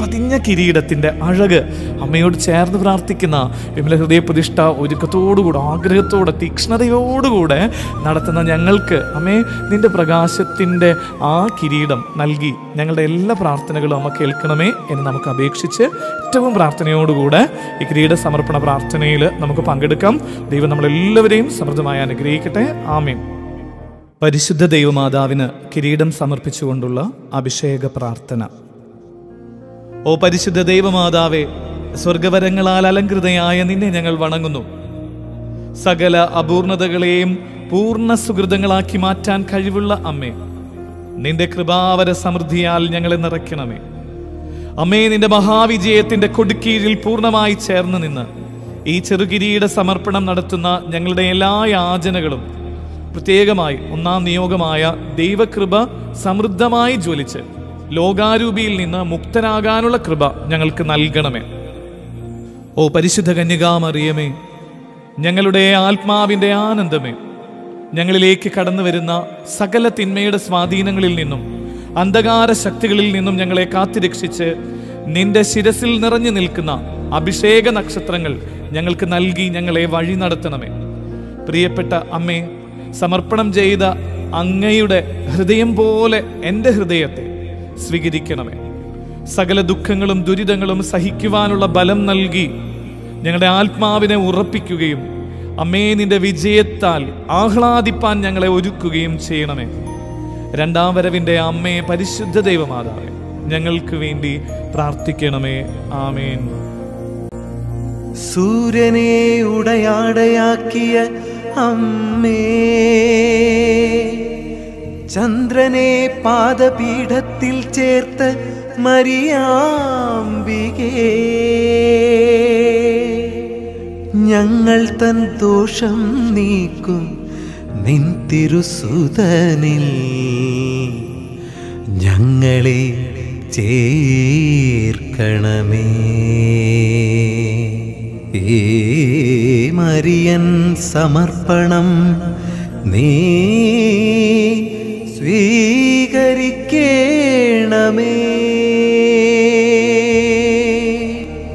പതിഞ്ഞ കിരീടത്തിന്റെ അഴക് അമ്മയോട് ചേർന്ന് പ്രാർത്ഥിക്കുന്ന വിമല ഹൃദയ പ്രതിഷ്ഠ ഒരുക്കത്തോടുകൂടെ ആഗ്രഹത്തോടെ തീക്ഷ്ണതയോടുകൂടെ നടത്തുന്ന ഞങ്ങൾക്ക് അമ്മേ നിന്റെ പ്രകാശത്തിന്റെ ആ കിരീടം നൽകി ഞങ്ങളുടെ എല്ലാ പ്രാർത്ഥനകളും അമ്മ കേൾക്കണമേ എന്ന് നമുക്ക് അപേക്ഷിച്ച് ഏറ്റവും പ്രാർത്ഥനയോടുകൂടെ ഈ കിരീട സമർപ്പണ പ്രാർത്ഥനയിൽ നമുക്ക് പങ്കെടുക്കാം. ദൈവം നമ്മളെല്ലാവരെയും സമൃദ്ധമായി അനുഗ്രഹിക്കട്ടെ. ആമേൻ. പരിശുദ്ധ ദൈവമാതാവിന് കിരീടം സമർപ്പിച്ചുകൊണ്ടുള്ള അഭിഷേക പ്രാർത്ഥന. ഓ പരിശുദ്ധ ദൈവമാതാവേ സ്വർഗവരങ്ങളാൽ അലങ്കൃതയായ നിന്നെ ഞങ്ങൾ വണങ്ങുന്നു. സകല അപൂർണതകളെയും പൂർണ സുഹൃതങ്ങളാക്കി മാറ്റാൻ കഴിവുള്ള അമ്മേ നിന്റെ കൃപാവര സമൃദ്ധിയാൽ ഞങ്ങളെ നിറയ്ക്കണമേ. അമ്മേ നിന്റെ മഹാവിജയത്തിന്റെ കൊടുക്കീഴിൽ പൂർണമായി ചേർന്ന് നിന്ന് ഈ ചെറുകിരീട സമർപ്പണം നടത്തുന്ന ഞങ്ങളുടെ എല്ലാ യാചനകളും പ്രത്യേകമായി ഒന്നാം നിയോഗമായ ദൈവകൃപ സമൃദ്ധമായി ജ്വലിച്ച് ലോകാരൂപിയിൽ നിന്ന് മുക്തരാകാനുള്ള കൃപ ഞങ്ങൾക്ക് നൽകണമേ. ഓ പരിശുദ്ധ കന്യകാമറിയമേ ഞങ്ങളുടെ ആത്മാവിന്റെ ആനന്ദമേ ഞങ്ങളിലേക്ക് കടന്നു വരുന്ന സകല തിന്മയുടെ സ്വാധീനങ്ങളിൽ നിന്നും അന്ധകാര ശക്തികളിൽ നിന്നും ഞങ്ങളെ കാത്തിരക്ഷിച്ച് നിന്റെ ശിരസിൽ നിറഞ്ഞു നിൽക്കുന്ന അഭിഷേക നക്ഷത്രങ്ങൾ ഞങ്ങൾക്ക് നൽകി ഞങ്ങളെ വഴി നടത്തണമേ. പ്രിയപ്പെട്ട അമ്മേ സമർപ്പണം ചെയ്ത അങ്ങയുടെ ഹൃദയം പോലെ എന്റെ ഹൃദയത്തെ സ്വീകരിക്കണമേ. സകല ദുഃഖങ്ങളും ദുരിതങ്ങളും സഹിക്കുവാനുള്ള ബലം നൽകി ഞങ്ങളുടെ ആത്മാവിനെ ഉറപ്പിക്കുകയും അമ്മേ നിന്റെ വിജയത്താൽ ആഹ്ലാദിപ്പാൻ ഞങ്ങളെ ഒരുക്കുകയും ചെയ്യണമേ. രണ്ടാം വരവിന്റെ അമ്മയെ പരിശുദ്ധ ദൈവമാതാവേ ഞങ്ങൾക്ക് വേണ്ടി പ്രാർത്ഥിക്കണമേ. ആമേൻ. സൂര്യനെ ഉടയാടയാക്കിയ അമ്മേ ചന്ദ്രനെ പാദപീഠത്തിൽ ചേർത്ത് മരിയാമ്പികേ ഞങ്ങൾ തൻ ദോഷം നീക്കും നിൻ തിരുസുതനിൽ. ഞങ്ങളെ ചേർക്കണമേ. ഏ മരിയൻ സമർപ്പണം നീ സ്വീകരിക്കേണമേ.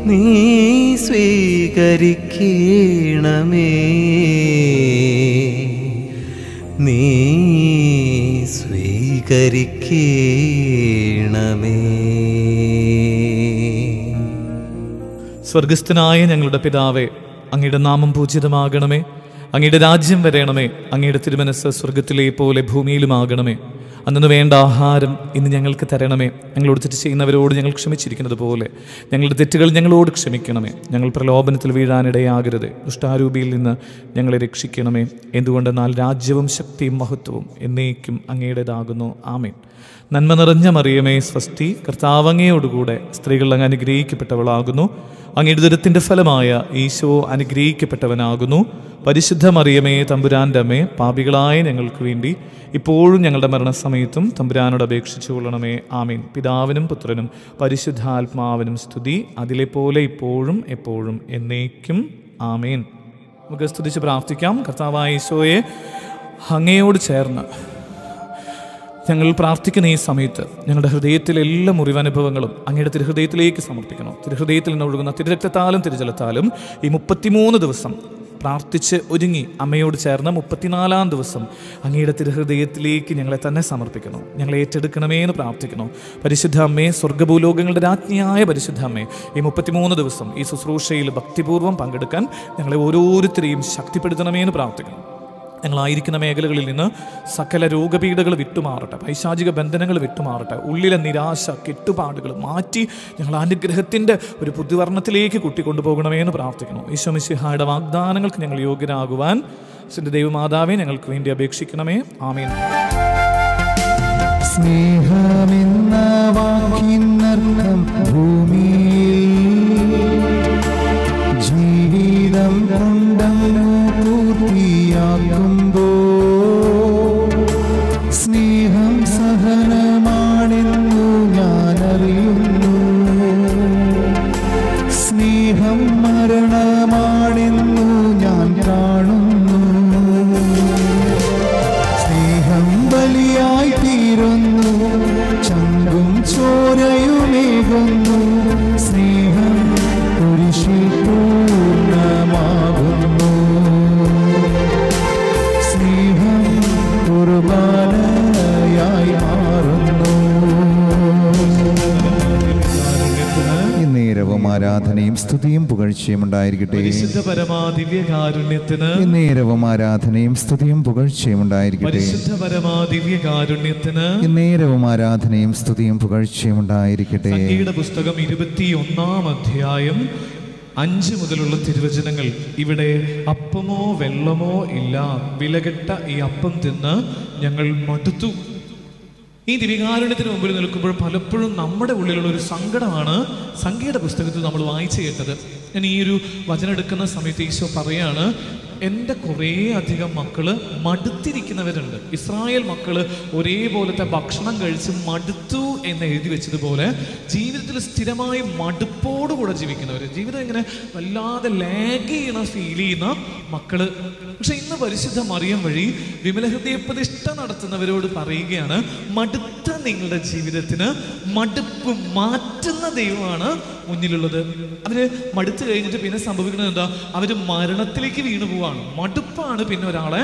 നീ സ്വീകരിക്കേണമേ. നീ സ്വീകരിക്കേണമേ സ്വർഗസ്ഥനായ ഞങ്ങളുടെ പിതാവേ അങ്ങയുടെ നാമം പൂജിതമാകണമേ. അങ്ങയുടെ രാജ്യം വരയണമേ അങ്ങയുടെ തിരുമനസ് സ്വർഗത്തിലെ പോലെ ഭൂമിയിലുമാകണമേ. അന്നു വേണ്ട ആഹാരം ഇന്ന് ഞങ്ങൾക്ക് തരണമേ. ഞങ്ങളോട് തെറ്റ് ചെയ്യുന്നവരോട് ഞങ്ങൾ ക്ഷമിച്ചിരിക്കുന്നത് പോലെ. ഞങ്ങളുടെ തെറ്റുകൾ ഞങ്ങളോട് ക്ഷമിക്കണമേ. ഞങ്ങൾ പ്രലോഭനത്തിൽ വീഴാനിടയാകരുത്. ദുഷ്ടാരൂപിയിൽ നിന്ന് ഞങ്ങളെ രക്ഷിക്കണമേ. എന്തുകൊണ്ടെന്നാൽ രാജ്യവും ശക്തിയും മഹത്വവും എന്നേക്കും അങ്ങയുടേതാകുന്നു. ആമേൻ. നന്മ നിറഞ്ഞ മറിയമേ സ്വസ്തി കർത്താവ് അങ്ങയോടുകൂടെ സ്ത്രീകൾ അങ്ങ് അനുഗ്രഹിക്കപ്പെട്ടവളാകുന്നു. അങ്ങയുടെ ദുരത്തിന്റെ ഫലമായ ഈശോ അനുഗ്രഹിക്കപ്പെട്ടവനാകുന്നു. പരിശുദ്ധ മറിയമേ തമ്പുരാന്റെ അമ്മേ പാപികളായ ഞങ്ങൾക്ക് വേണ്ടി ഇപ്പോഴും ഞങ്ങളുടെ മരണസമയത്തും തമ്പുരാനോട് അപേക്ഷിച്ചു കൊള്ളണമേ. ആമീൻ. പിതാവിനും പുത്രനും പരിശുദ്ധാത്മാവിനും സ്തുതി. അതിലെ പോലെ ഇപ്പോഴും എപ്പോഴും എന്നേക്കും. ആമീൻ. നമുക്ക് സ്തുതിച്ച് പ്രാർത്ഥിക്കാം. കർത്താവായ ഈശോയെ അങ്ങയോട് ചേർന്ന് ഞങ്ങൾ പ്രാർത്ഥിക്കുന്ന ഈ സമയത്ത് ഞങ്ങളുടെ ഹൃദയത്തിലെ എല്ലാ മുറിവനുഭവങ്ങളും അങ്ങയുടെ തിരുഹൃദയത്തിലേക്ക് സമർപ്പിക്കണം. തിരുഹൃദയത്തിൽ നിന്ന് ഒഴുകുന്ന തിരുരക്തത്താലും തിരുജലത്താലും ഈ മുപ്പത്തിമൂന്ന് ദിവസം പ്രാർത്ഥിച്ച് ഒരുങ്ങി അമ്മയോട് ചേർന്ന് മുപ്പത്തിനാലാം ദിവസം അങ്ങയുടെ തിരുഹൃദയത്തിലേക്ക് ഞങ്ങളെ തന്നെ സമർപ്പിക്കണം. ഞങ്ങളെ ഏറ്റെടുക്കണമേ എന്ന് പ്രാർത്ഥിക്കണം പരിശുദ്ധ അമ്മേ സ്വർഗഭൂലോകങ്ങളുടെ രാജ്ഞിയായ പരിശുദ്ധ അമ്മേ ഈ മുപ്പത്തിമൂന്ന് ദിവസം ഈ ശുശ്രൂഷയിൽ ഭക്തിപൂർവം പങ്കെടുക്കാൻ ഞങ്ങളെ ഓരോരുത്തരെയും ശക്തിപ്പെടുത്തണമേ എന്ന് പ്രാർത്ഥിക്കണം ഞങ്ങളായിരിക്കുന്ന മേഖലകളിൽ നിന്ന് സകല രോഗപീഠകൾ വിട്ടുമാറട്ടെ പൈശാചിക ബന്ധനങ്ങൾ വിട്ടുമാറട്ടെ ഉള്ളിലെ നിരാശ കെട്ടുപാടുകൾ മാറ്റി ഞങ്ങൾ അനുഗ്രഹത്തിന്റെ ഒരു പുതുവർണത്തിലേക്ക് കൂട്ടിക്കൊണ്ടുപോകണമേ എന്ന് പ്രാർത്ഥിക്കുന്നു ഈശോമിശിഹായുടെ വാഗ്ദാനങ്ങൾക്ക് ഞങ്ങൾ യോഗ്യരാകുവാൻ സിന്റെ ദൈവമാതാവെ ഞങ്ങൾക്ക് വേണ്ടി അപേക്ഷിക്കണമേ. ആമീൻ. സ്നേഹമെന്ന വാക്കിനർത്ഥം ജീവിതം Jungle. ദിവ്യകാരുണ്യത്തിന് ആരാധനയും സ്തുതിയും പുകഴ്ചയും ഉണ്ടായിരിക്കട്ടെ. ദിവ്യകാരുണ്യത്തിന് ആരാധനയും സ്തുതിയും പുകഴ്ചയും ഉണ്ടായിരിക്കട്ടെ. പുസ്തകം ഇരുപത്തിയൊന്നാം അധ്യായം അഞ്ച് മുതലുള്ള തിരുവചനങ്ങൾ. ഇവിടെ അപ്പമോ വെള്ളമോ ഇല്ല വിലകെട്ട ഈ അപ്പം തിന്ന് ഞങ്ങൾ മടുത്തു. ഈ ദിവികാരുണ്യത്തിന് മുമ്പിൽ നിൽക്കുമ്പോൾ പലപ്പോഴും നമ്മുടെ ഉള്ളിലുള്ള ഒരു സങ്കടമാണ് സംഗീത പുസ്തകത്തിൽ നമ്മൾ വായിച്ചു കേട്ടത്. ഞാൻ ഈ ഒരു വചനം എടുക്കുന്ന സമയത്ത് ഈശോ പറയാണ് എന്റെ കുറേ അധികം മക്കൾ മടുത്തിരിക്കുന്നവരുണ്ട്. ഇസ്രായേൽ മക്കൾ ഒരേപോലത്തെ ഭക്ഷണം കഴിച്ച് മടുത്തു എന്ന് എഴുതി വെച്ചതുപോലെ ജീവിതത്തിൽ സ്ഥിരമായി മടുപ്പോടുകൂടെ ജീവിക്കുന്നവർ ജീവിതം ഇങ്ങനെ വല്ലാതെ ലാഗ് ചെയ്യണ ഫീൽ ചെയ്യുന്ന മക്കൾ. പക്ഷെ ഇന്ന് പരിശുദ്ധ മറിയം വഴി വിമലഹൃദയ പ്രതിഷ്ഠ നടത്തുന്നവരോട് പറയുകയാണ് മടുത്ത നിങ്ങളുടെ ജീവിതത്തിന് മടുപ്പ് മാറ്റുന്ന ദൈവമാണ് മുന്നിലുള്ളത്. അവർ മടുത്തു കഴിഞ്ഞിട്ട് പിന്നെ സംഭവിക്കുന്നത് എന്താ? അവർ മരണത്തിലേക്ക് വീണു പോവാണ് മടുപ്പാണ് പിന്നെ ഒരാളെ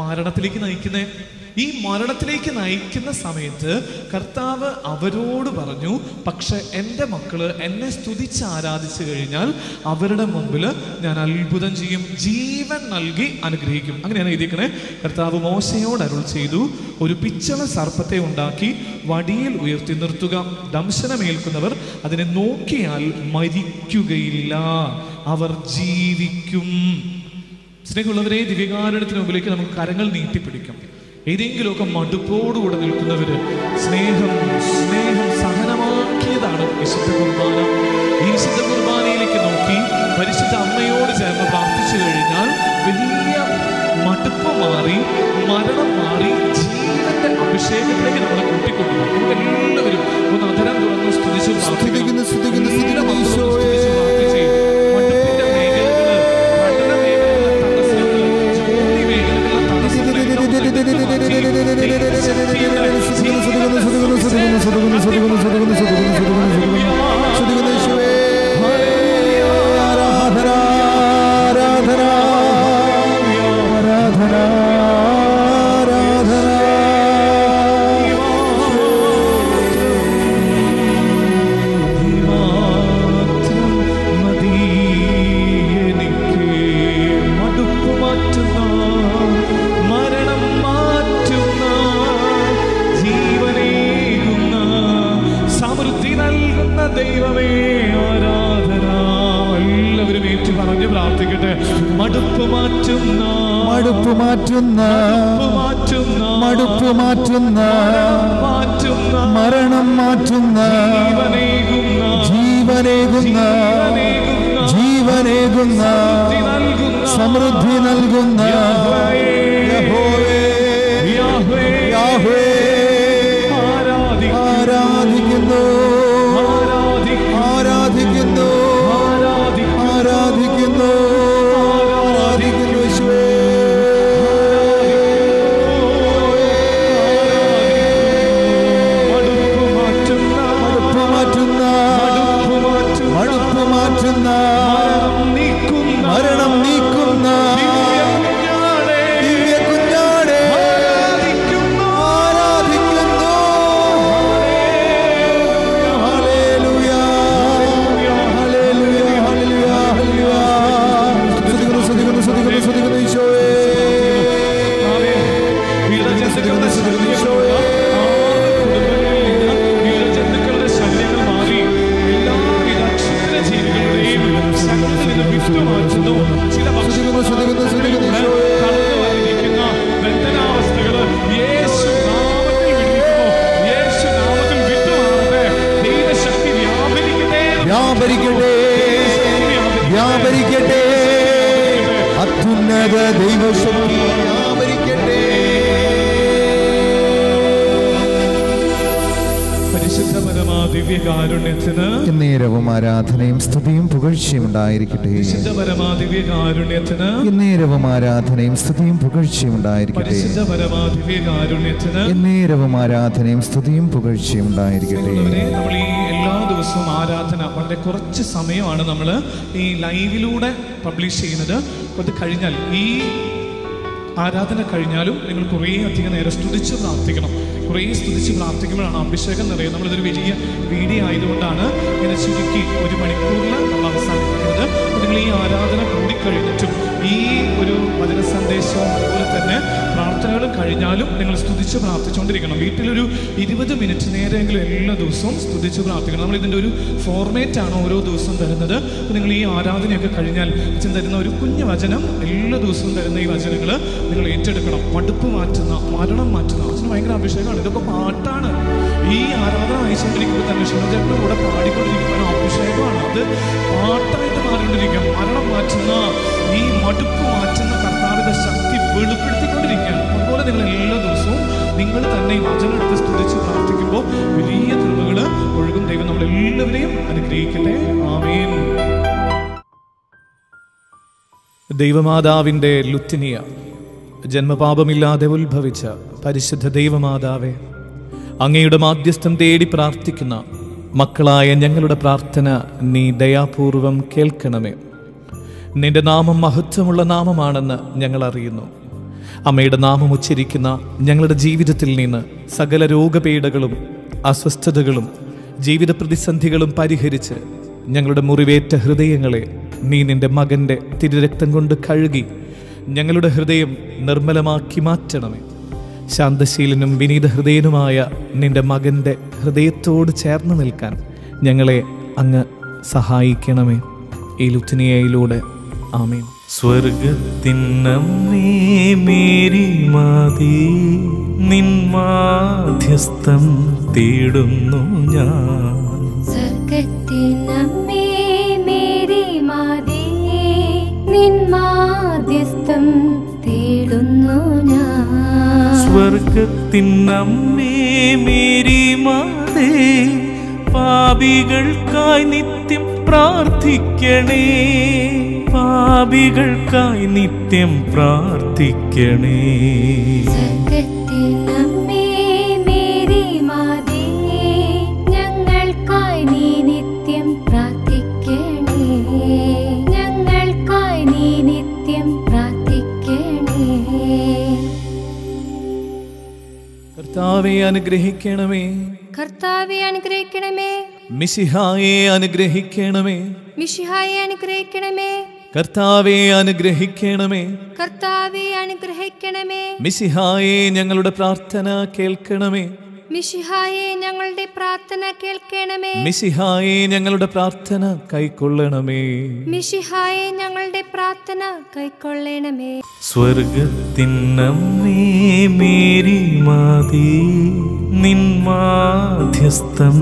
മരണത്തിലേക്ക് നയിക്കുന്നത് ഈ മരണത്തിലേക്ക് നയിക്കുന്ന സമയത്ത് കർത്താവ് അവരോട് പറഞ്ഞു പക്ഷെ എന്റെ മക്കൾ എന്നെ സ്തുതിച്ച് ആരാധിച്ചു കഴിഞ്ഞാൽ അവരുടെ മുമ്പിൽ ഞാൻ അത്ഭുതം ചെയ്യും. ജീവൻ നൽകി അനുഗ്രഹിക്കും. അങ്ങനെയാണ് എഴുതിക്കണേ കർത്താവ് മോശയോട് അരുൾ ചെയ്തു ഒരു പിച്ചള സർപ്പത്തെ ഉണ്ടാക്കി വടിയിൽ ഉയർത്തി നിർത്തുക. ദംശനമേൽക്കുന്നവർ അതിനെ നോക്കിയാൽ മരിക്കുകയില്ല. അവർ ജീവിക്കും. സ്നേഹമുള്ളവരെ ദിവ്യകാരണത്തിന് മുമ്പിലേക്ക് നമുക്ക് കരങ്ങൾ നീട്ടിപ്പിടിക്കാം. ഏതെങ്കിലുമൊക്കെ മടുപ്പോടുകൂടെ നിൽക്കുന്നവര് സ്നേഹം സ്നേഹം സഹനമാക്കിയതാണ് വിശുദ്ധ കുർബാന. ഈ വിശുദ്ധ കുർബാനയിലേക്ക് നോക്കി പരിശുദ്ധ അമ്മയോട് ചേർന്ന് പ്രാർത്ഥിച്ചു കഴിഞ്ഞാൽ വലിയ മടുപ്പ് മാറി മരണം മാറി ജീവന്റെ അഭിഷേകത്തിലേക്ക് നമ്മളെ കൂട്ടിക്കൊണ്ടുപോകും നമുക്ക് എല്ലാവരും ഒന്ന് അധരം തുറന്ന് സ്തുതിച്ചു സ്തുതിക്കുന്നു, പ്രാർത്ഥിക്കട്ടെ. മടുപ്പ് മാറ്റുന്ന. മടുപ്പ് മാറ്റുന്ന. മാറ്റുന്ന. മടുപ്പ് മാറ്റുന്ന. മാറ്റുന്ന. മരണം മാറ്റുന്ന. ജീവനേകുന്ന. ജീവനേകുന്ന. ജീവനേകുന്ന. സമൃദ്ധി നൽകുന്ന. യഹോവേ, യാഹ്വേ, Deva Deva ദിവ്യകാരുണ്യത്തിന് നേരവും ആരാധനയും സ്തുതിയും പുകഴ്ചയും ഉണ്ടായിരിക്കട്ടെ. പരിശുദ്ധ പരമാ ദിവ്യകാരുണ്യത്തിന് എന്നേരവും ആരാധനയും സ്തുതിയും പുകഴ്ചയും ഉണ്ടായിരിക്കട്ടെ. പരിശുദ്ധ പരമാ ദിവ്യകാരുണ്യത്തിന് എന്നേരവും ആരാധനയും സ്തുതിയും പുകഴ്ചയും ഉണ്ടായിരിക്കട്ടെ. നമ്മൾ ഈ എല്ലാ ദിവസവും ആരാധന വളരെ കുറച്ച് സമയമാണ് നമ്മൾ ഈ ലൈവിലൂടെ പബ്ലിഷ് ചെയ്യുന്നത്. അത് കഴിഞ്ഞാൽ ഈ ആരാധന കഴിഞ്ഞാലും നിങ്ങൾ കുറേ അധികം നേരം സ്തുതിച്ച് പ്രാർത്ഥിക്കണം. കുറേ സ്തുതിച്ച് പ്രാർത്ഥിക്കുമ്പോഴാണ് അഭിഷേകം നിറയുന്നത് നമ്മളിതൊരു വലിയ വീഡിയോ ആയതുകൊണ്ടാണ് ഇങ്ങനെ ചുരുക്കി ഒരു മണിക്കൂറിൽ നമ്മൾ അവസാനിപ്പിക്കുന്നത്. നിങ്ങൾ ഈ ആരാധന കൂടിക്കഴിഞ്ഞിട്ടും ഈ ഒരു വചന സന്ദേശവും അതുപോലെ തന്നെ പ്രാർത്ഥനകൾ കഴിഞ്ഞാലും നിങ്ങൾ സ്തുതിച്ച് പ്രാർത്ഥിച്ചുകൊണ്ടിരിക്കണം. വീട്ടിലൊരു ഇരുപത് മിനിറ്റ് നേരമെങ്കിലും എല്ലാ ദിവസവും സ്തുതിച്ച് പ്രാർത്ഥിക്കണം. നമ്മൾ ഇതിന്റെ ഒരു ഫോർമേറ്റ് ആണ് ഓരോ ദിവസവും തരുന്നത്. നിങ്ങൾ ഈ ആരാധനയൊക്കെ കഴിഞ്ഞാൽ അച്ഛൻ തരുന്ന ഒരു കുഞ്ഞു വചനം എല്ലാ ദിവസവും തരുന്ന ഈ വചനങ്ങൾ നിങ്ങൾ ഏറ്റെടുക്കണം. മടുപ്പ് മാറ്റുന്ന മരണം മാറ്റുന്ന അച്ഛന് ഭയങ്കര അഭിഷേകമാണ്. ഇതൊക്കെ പാട്ടാണ്. ഈ ആരാധന അയച്ചുകൊണ്ടിരിക്കുമ്പോൾ തന്നെ ഷിമചേട്ടന്റെ കൂടെ പാടിക്കൊണ്ടിരിക്കുമ്പോൾ അഭിഷേകമാണ്. അത് പാട്ടായിട്ട് മാറിക്കൊണ്ടിരിക്കുക മരണം മാറ്റുന്ന ഈ മടുപ്പ് മാറ്റുന്ന കർത്താവിന്റെ ശക്തി വെളിപ്പെടുത്തിക്കൊണ്ടിരിക്കുകയാണ്. അതുപോലെ നിങ്ങൾ എല്ലാ ദിവസവും നിങ്ങൾ തന്നെ ഈ വചനം എടുത്ത് സ്തുതിച്ച് പ്രാർത്ഥിക്കുമ്പോൾ വലിയ തെളിവുകൾ ഒഴുകും. ദൈവം നമ്മളെല്ലാവരെയും അനുഗ്രഹിക്കട്ടെ. ആമേൻ. ദൈവമാതാവിന്റെ ലുത്തിനിയ ജന്മപാപമില്ലാതെ ഉത്ഭവിച്ച പരിശുദ്ധ ദൈവമാതാവേ അങ്ങയുടെ മാധ്യസ്ഥം തേടി പ്രാർത്ഥിക്കുന്ന മക്കളായ ഞങ്ങളുടെ പ്രാർത്ഥന നീ ദയാപൂർവം കേൾക്കണമേ. നിന്റെ നാമം മഹത്വമുള്ള നാമമാണെന്ന് ഞങ്ങൾ അറിയുന്നു. അമ്മയുടെ നാമം ഉച്ചരിക്കുന്ന ഞങ്ങളുടെ ജീവിതത്തിൽ നിന്ന് സകല രോഗപീഠകളും അസ്വസ്ഥതകളും ജീവിത പ്രതിസന്ധികളും പരിഹരിച്ച് ഞങ്ങളുടെ മുറിവേറ്റ ഹൃദയങ്ങളെ നീ നിന്റെ മകന്റെ തിരുരക്തം കൊണ്ട് കഴുകി ഞങ്ങളുടെ ഹൃദയം നിർമ്മലമാക്കി മാറ്റണമേ. ശാന്തശീലനും വിനീത ഹൃദയനുമായ നിന്റെ മകന്റെ ഹൃദയത്തോട് ചേർന്ന് നിൽക്കാൻ ഞങ്ങളെ അങ്ങ് സഹായിക്കണമേ. ഈ ലുത്തിനിയയിലൂടെ. ആമേൻ. സ്വർഗത്തിനമ്മേ മേരി മാതേ നിൻ മാധ്യസ്ഥം തേടുന്നു ഞാൻ. സ്വർഗത്തിനമ്മേ മേരി മാതേ നിൻ മാധ്യസ്ഥം ഞാൻ സ്വർഗത്തിനമ്മേ മേരി മാതേ. പാപികൾക്കായി നിത്യം പ്രാർത്ഥിക്കണേ. പാപികൾക്കായി നിത്യം പ്രാർത്ഥിക്കണേ. കർത്താവെ അനുഗ്രഹിക്കണമേ. കർത്താവെ അനുഗ്രഹിക്കണമേ. മിശിഹായെ അനുഗ്രഹിക്കണമേ. മിശിഹായെ അനുഗ്രഹിക്കണമേ. കർത്താവെ അനുഗ്രഹിക്കണമേ. കർത്താവെ അനുഗ്രഹിക്കണമേ. മിശിഹായെ ഞങ്ങളുടെ പ്രാർത്ഥന കേൾക്കണമേ. ഞങ്ങളുടെ പ്രാർത്ഥന കേൾക്കണമേ. മിശിഹായെ ഞങ്ങളുടെ പ്രാർത്ഥന കൈക്കൊള്ളണമേ. മിഷിഹായെ ഞങ്ങളുടെ പ്രാർത്ഥന കൈക്കൊള്ളണമേ. സ്വർഗത്തിനമ്മേ മേരി മാതേ നിൻ മാധ്യസ്ഥം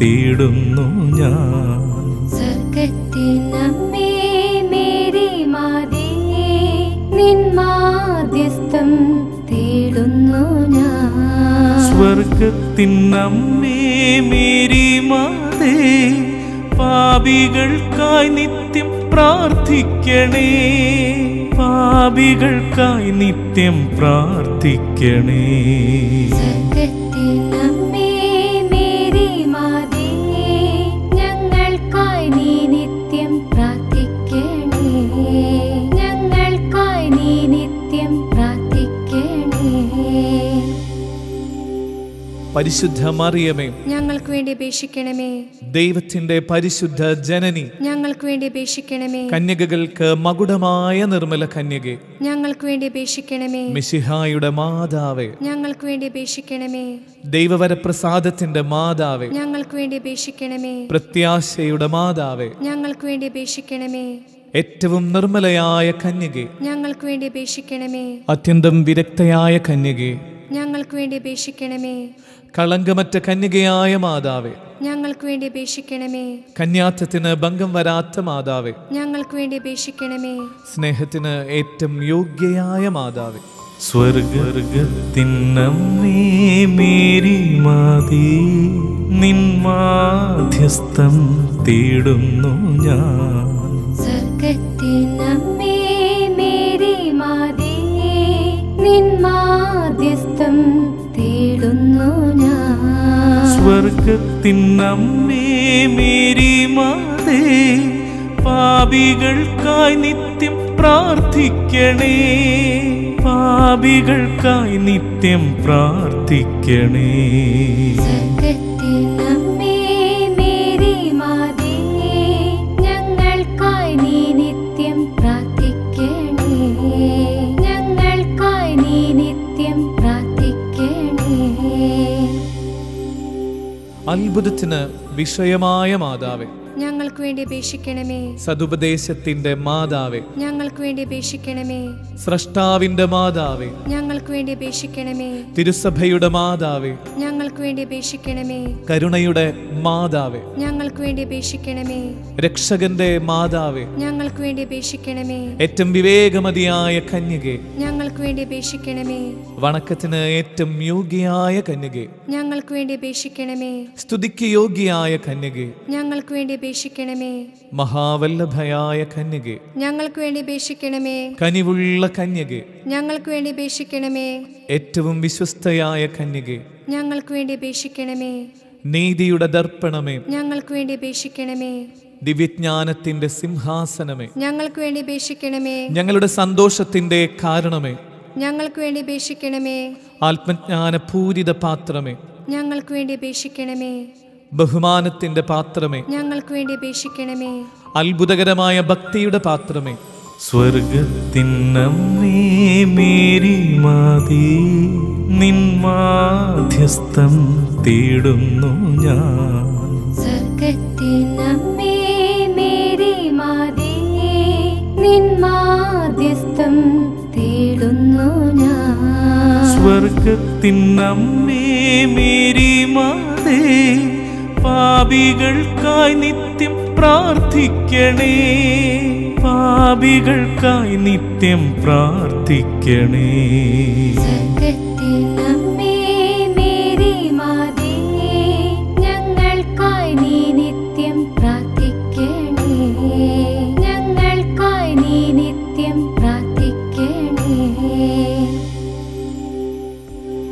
തേടുന്നു ഞാൻ. സ്വർഗത്തിനമ്മേ മേരി മാതേ നിൻ മാധ്യസ്ഥം തേടുന്നു ഞാൻ. സ്വർഗത്തിനമ്മേ മേരി മാതേ പാപികൾക്കായി നിത്യം പ്രാർത്ഥിക്കണേ. പാപികൾക്കായി നിത്യം പ്രാർത്ഥിക്കണേ. പരിശുദ്ധ മറിയമേ ഞങ്ങൾക്ക് വേണ്ടി അപേക്ഷിക്കണമേ. ദൈവത്തിന്റെ പരിശുദ്ധ ജനനി. ഞങ്ങൾക്ക് വേണ്ടി അപേക്ഷിക്കണമേ. കന്യകകൾക്ക് മകുടമായ നിർമ്മല കന്യകെ. ഞങ്ങൾക്ക് വേണ്ടി അപേക്ഷിക്കണമേ. മിശിഹായുടെ മാതാവേ. ഞങ്ങൾക്ക് വേണ്ടി അപേക്ഷിക്കണമേ. ദൈവവരപ്രസാദത്തിന്റെ മാതാവേ. ഞങ്ങൾക്ക് വേണ്ടി അപേക്ഷിക്കണമേ. പ്രത്യാശയുടെ മാതാവേ. ഞങ്ങൾക്ക് വേണ്ടി അപേക്ഷിക്കണമേ. ഏറ്റവും നിർമ്മലയായ കന്യകെ. ഞങ്ങൾക്ക് വേണ്ടി അപേക്ഷിക്കണമേ. അത്യന്തം വിരക്തയായ കന്യകെ. ഞങ്ങൾക്ക് വേണ്ടി അപേക്ഷിക്കണമേ. കളങ്കമറ്റ കന്യകയായ മാതാവേ. ഞങ്ങൾക്ക് വേണ്ടി അപേക്ഷിക്കണമേ. കന്യാത്വത്തിന് ഭംഗം വരാത്ത മാതാവേ. ഞങ്ങൾക്ക് വേണ്ടി അപേക്ഷിക്കണമേ. സ്നേഹത്തിന് ഏറ്റവും യോഗ്യയായ മാതാവേ. സ്വർഗത്തിനമ്മേ മേരി മാതേ. നിൻ മാധ്യസ്ഥം തേടുന്നു ഞാൻ. നിൻ മാധ്യസ്ഥം തേടുന്നു ഞാൻ. സ്വർഗത്തിനമ്മേ മേരി മാതേ പാപികൾക്കായി നിത്യം പ്രാർത്ഥിക്കണേ. പാപികൾക്കായി നിത്യം പ്രാർത്ഥിക്കണേ. അത്ഭുതത്തിന് വിഷയമായ മാതാവേ. ഞങ്ങൾക്ക് വേണ്ടി അപേക്ഷിക്കണമേ. സതുപദേശത്തിന്റെ മാതാവേ. ഞങ്ങൾക്ക് വേണ്ടി അപേക്ഷിക്കണമേ. സ്രഷ്ടാവിന്റെ മാതാവേ. ഞങ്ങൾക്ക് വേണ്ടി അപേക്ഷിക്കണമേ. തിരുസഭയുടെ മാതാവേ. ഞങ്ങൾക്ക് വേണ്ടി അപേക്ഷിക്കണമേ. കരുണയുടെ മാതാവേ. ഞങ്ങൾക്ക് വേണ്ടി അപേക്ഷിക്കണമേ. രക്ഷകന്റെ മാതാവേ. ഞങ്ങൾക്ക് വേണ്ടി അപേക്ഷിക്കണമേ. ഏറ്റവും വിവേകമതിയായ കന്യകെ. ഞങ്ങൾക്ക് വേണ്ടി അപേക്ഷിക്കണമേ. വണക്കത്തിന് ഏറ്റവും യോഗ്യയായ കന്യകെ. ഞങ്ങൾക്ക് വേണ്ടി അപേക്ഷിക്കണമേ. സ്തുതിക്ക് യോഗ്യയായ കന്യകെ. ഞങ്ങൾക്ക് വേണ്ടി അപേക്ഷിക്കണമേ. മഹാവല്ലഭയായ കന്യകെ. ഞങ്ങൾക്ക് വേണ്ടി അപേക്ഷിക്കണമേ. കനിവുള്ള കന്യകെ. ഞങ്ങൾക്ക് വേണ്ടി അപേക്ഷിക്കണമേ. ഏറ്റവും വിശ്വസ്തയായ കന്യകെ. ഞങ്ങൾക്ക് വേണ്ടി അപേക്ഷിക്കണമേ. നീതിയുടെ ദർപ്പണമേ. ഞങ്ങൾക്ക് വേണ്ടി അപേക്ഷിക്കണമേ. ദിവ്യജ്ഞാനത്തിന്റെ സിംഹാസനമേ. ഞങ്ങൾക്ക് വേണ്ടി അപേക്ഷിക്കണമേ. ഞങ്ങളുടെ സന്തോഷത്തിന്റെ കാരണമേ. ഞങ്ങൾക്ക് വേണ്ടി അപേക്ഷിക്കണമേ. ആത്മജ്ഞാനപൂരിത പാത്രമേ. ഞങ്ങൾക്ക് വേണ്ടി അപേക്ഷിക്കണമേ. ബഹുമാനത്തിന്റെ പാത്രമേ. ഞങ്ങൾക്ക് വേണ്ടി അപേക്ഷിക്കണമേ. അത്ഭുതകരമായ ഭക്തിയുടെ പാത്രമേ. സ്വർഗത്തിനമ്മേ മേരി മാതേ തേടുന്നു ഞാൻ. സ്വർഗത്തിനമ്മേ നിൻ മാധ്യസ്ഥം തേടുന്നു ഞാൻ. സ്വർഗത്തിനമ്മേ മേരി മാതേ പാപികൾക്കായി നിത്യം പ്രാർത്ഥിക്കണേ. പാപികൾക്കായി നിത്യം പ്രാർത്ഥിക്കണേ.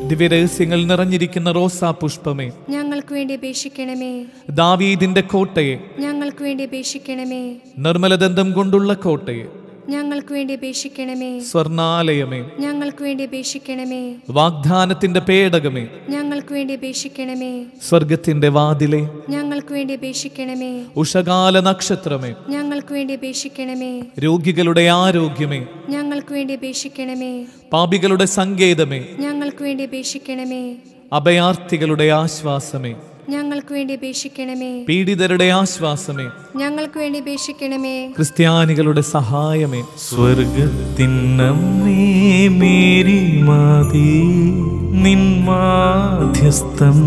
ദിവ്യരഹസ്യങ്ങൾ നിറഞ്ഞിരിക്കുന്ന റോസാ പുഷ്പമേ. ഞങ്ങൾക്ക് വേണ്ടി അപേക്ഷിക്കണമേ. ദാവീദിന്റെ കോട്ടയെ. ഞങ്ങൾക്ക് വേണ്ടി അപേക്ഷിക്കണമേ. നിർമ്മലദന്തം കൊണ്ടുള്ള കോട്ടയെ. ഞങ്ങൾക്ക് വേണ്ടി അപേക്ഷിക്കണമേ. സ്വർണാലയമേ ഞങ്ങൾക്ക് വേണ്ടി അപേക്ഷിക്കണമേ. വാഗ്ദാനത്തിന്റെ പേടകമേ. ഞങ്ങൾക്ക് വേണ്ടി അപേക്ഷിക്കണമേ. സ്വർഗത്തിന്റെ വാതിലെ. ഞങ്ങൾക്ക് വേണ്ടി അപേക്ഷിക്കണമേ. ഉഷകാല നക്ഷത്രമേ. ഞങ്ങൾക്ക് വേണ്ടി അപേക്ഷിക്കണമേ. രോഗികളുടെ ആരോഗ്യമേ. ഞങ്ങൾക്ക് വേണ്ടി അപേക്ഷിക്കണമേ. പാപികളുടെ സങ്കേതമേ. ഞങ്ങൾക്ക് വേണ്ടി അപേക്ഷിക്കണമേ. അഭയാർത്ഥികളുടെ ആശ്വാസമേ. ഞങ്ങൾക്ക് വേണ്ടി അപേക്ഷിക്കണമേ. പീഡിതരുടെ ആശ്വാസമേ. ഞങ്ങൾക്ക് വേണ്ടി അപേക്ഷിക്കണമേ. ക്രിസ്ത്യാനികളുടെ സഹായമേ. സ്വർഗത്തിനമ്മേ മേരി മാതേ നിൻ മാധ്യസ്ഥം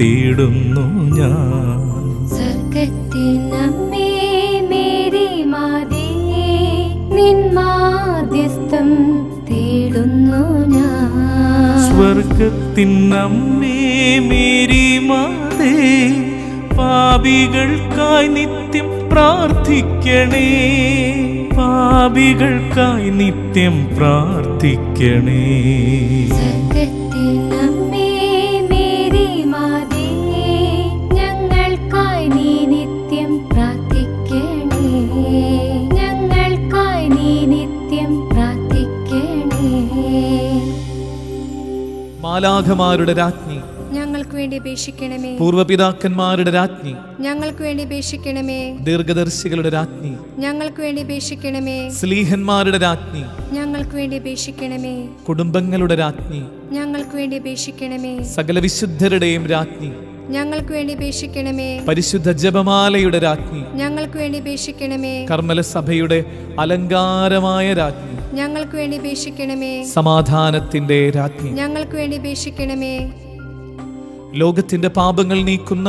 തേടുന്നു ഞാൻ. സ്വർഗത്തിനമ്മേ മേരി മാതേ നിൻ മാധ്യസ്ഥം തേടുന്നു ഞാൻ സ്വർഗത്തിനമ്മേ മേരി മാതേ പാപികൾക്കായി നിത്യം പ്രാർത്ഥിക്കണേ. പാപികൾക്കായി നിത്യം പ്രാർത്ഥിക്കണേ. മാലാഖമാരുടെ രാജ്ഞി. ഞങ്ങൾക്ക് വേണ്ടി അപേക്ഷിക്കണമേ. പൂർവപിതാക്കന്മാരുടെ രാജ്ഞി. ഞങ്ങൾക്ക് വേണ്ടി അപേക്ഷിക്കണമേ. ദീർഘദർശികളുടെ രാജ്ഞി. ഞങ്ങൾക്ക് വേണ്ടി അപേക്ഷിക്കണമേ. സ്ലീഹന്മാരുടെ രാജ്ഞി. ഞങ്ങൾക്ക് വേണ്ടി അപേക്ഷിക്കണമേ. കുടുംബങ്ങളുടെ രാജ്ഞി. ഞങ്ങൾക്ക് വേണ്ടി അപേക്ഷിക്കണമേ. സകല വിശുദ്ധരുടെയും രാജ്ഞി. ഞങ്ങൾക്ക് വേണ്ടി പേശിക്കണമേ പരിശുദ്ധ ജപമാലയുടെ രാജ്ഞി. ഞങ്ങൾക്ക് വേണ്ടി പേശിക്കണമേ കർമ്മല സഭയുടെ അലങ്കാരമായ രാജ്ഞി. ഞങ്ങൾക്ക് വേണ്ടി പേശിക്കണമേ സമാധാനത്തിന്റെ രാജ്ഞി. ഞങ്ങൾക്ക് വേണ്ടി പേശിക്കണമേ ലോകത്തിന്റെ പാപങ്ങൾ നീക്കുന്ന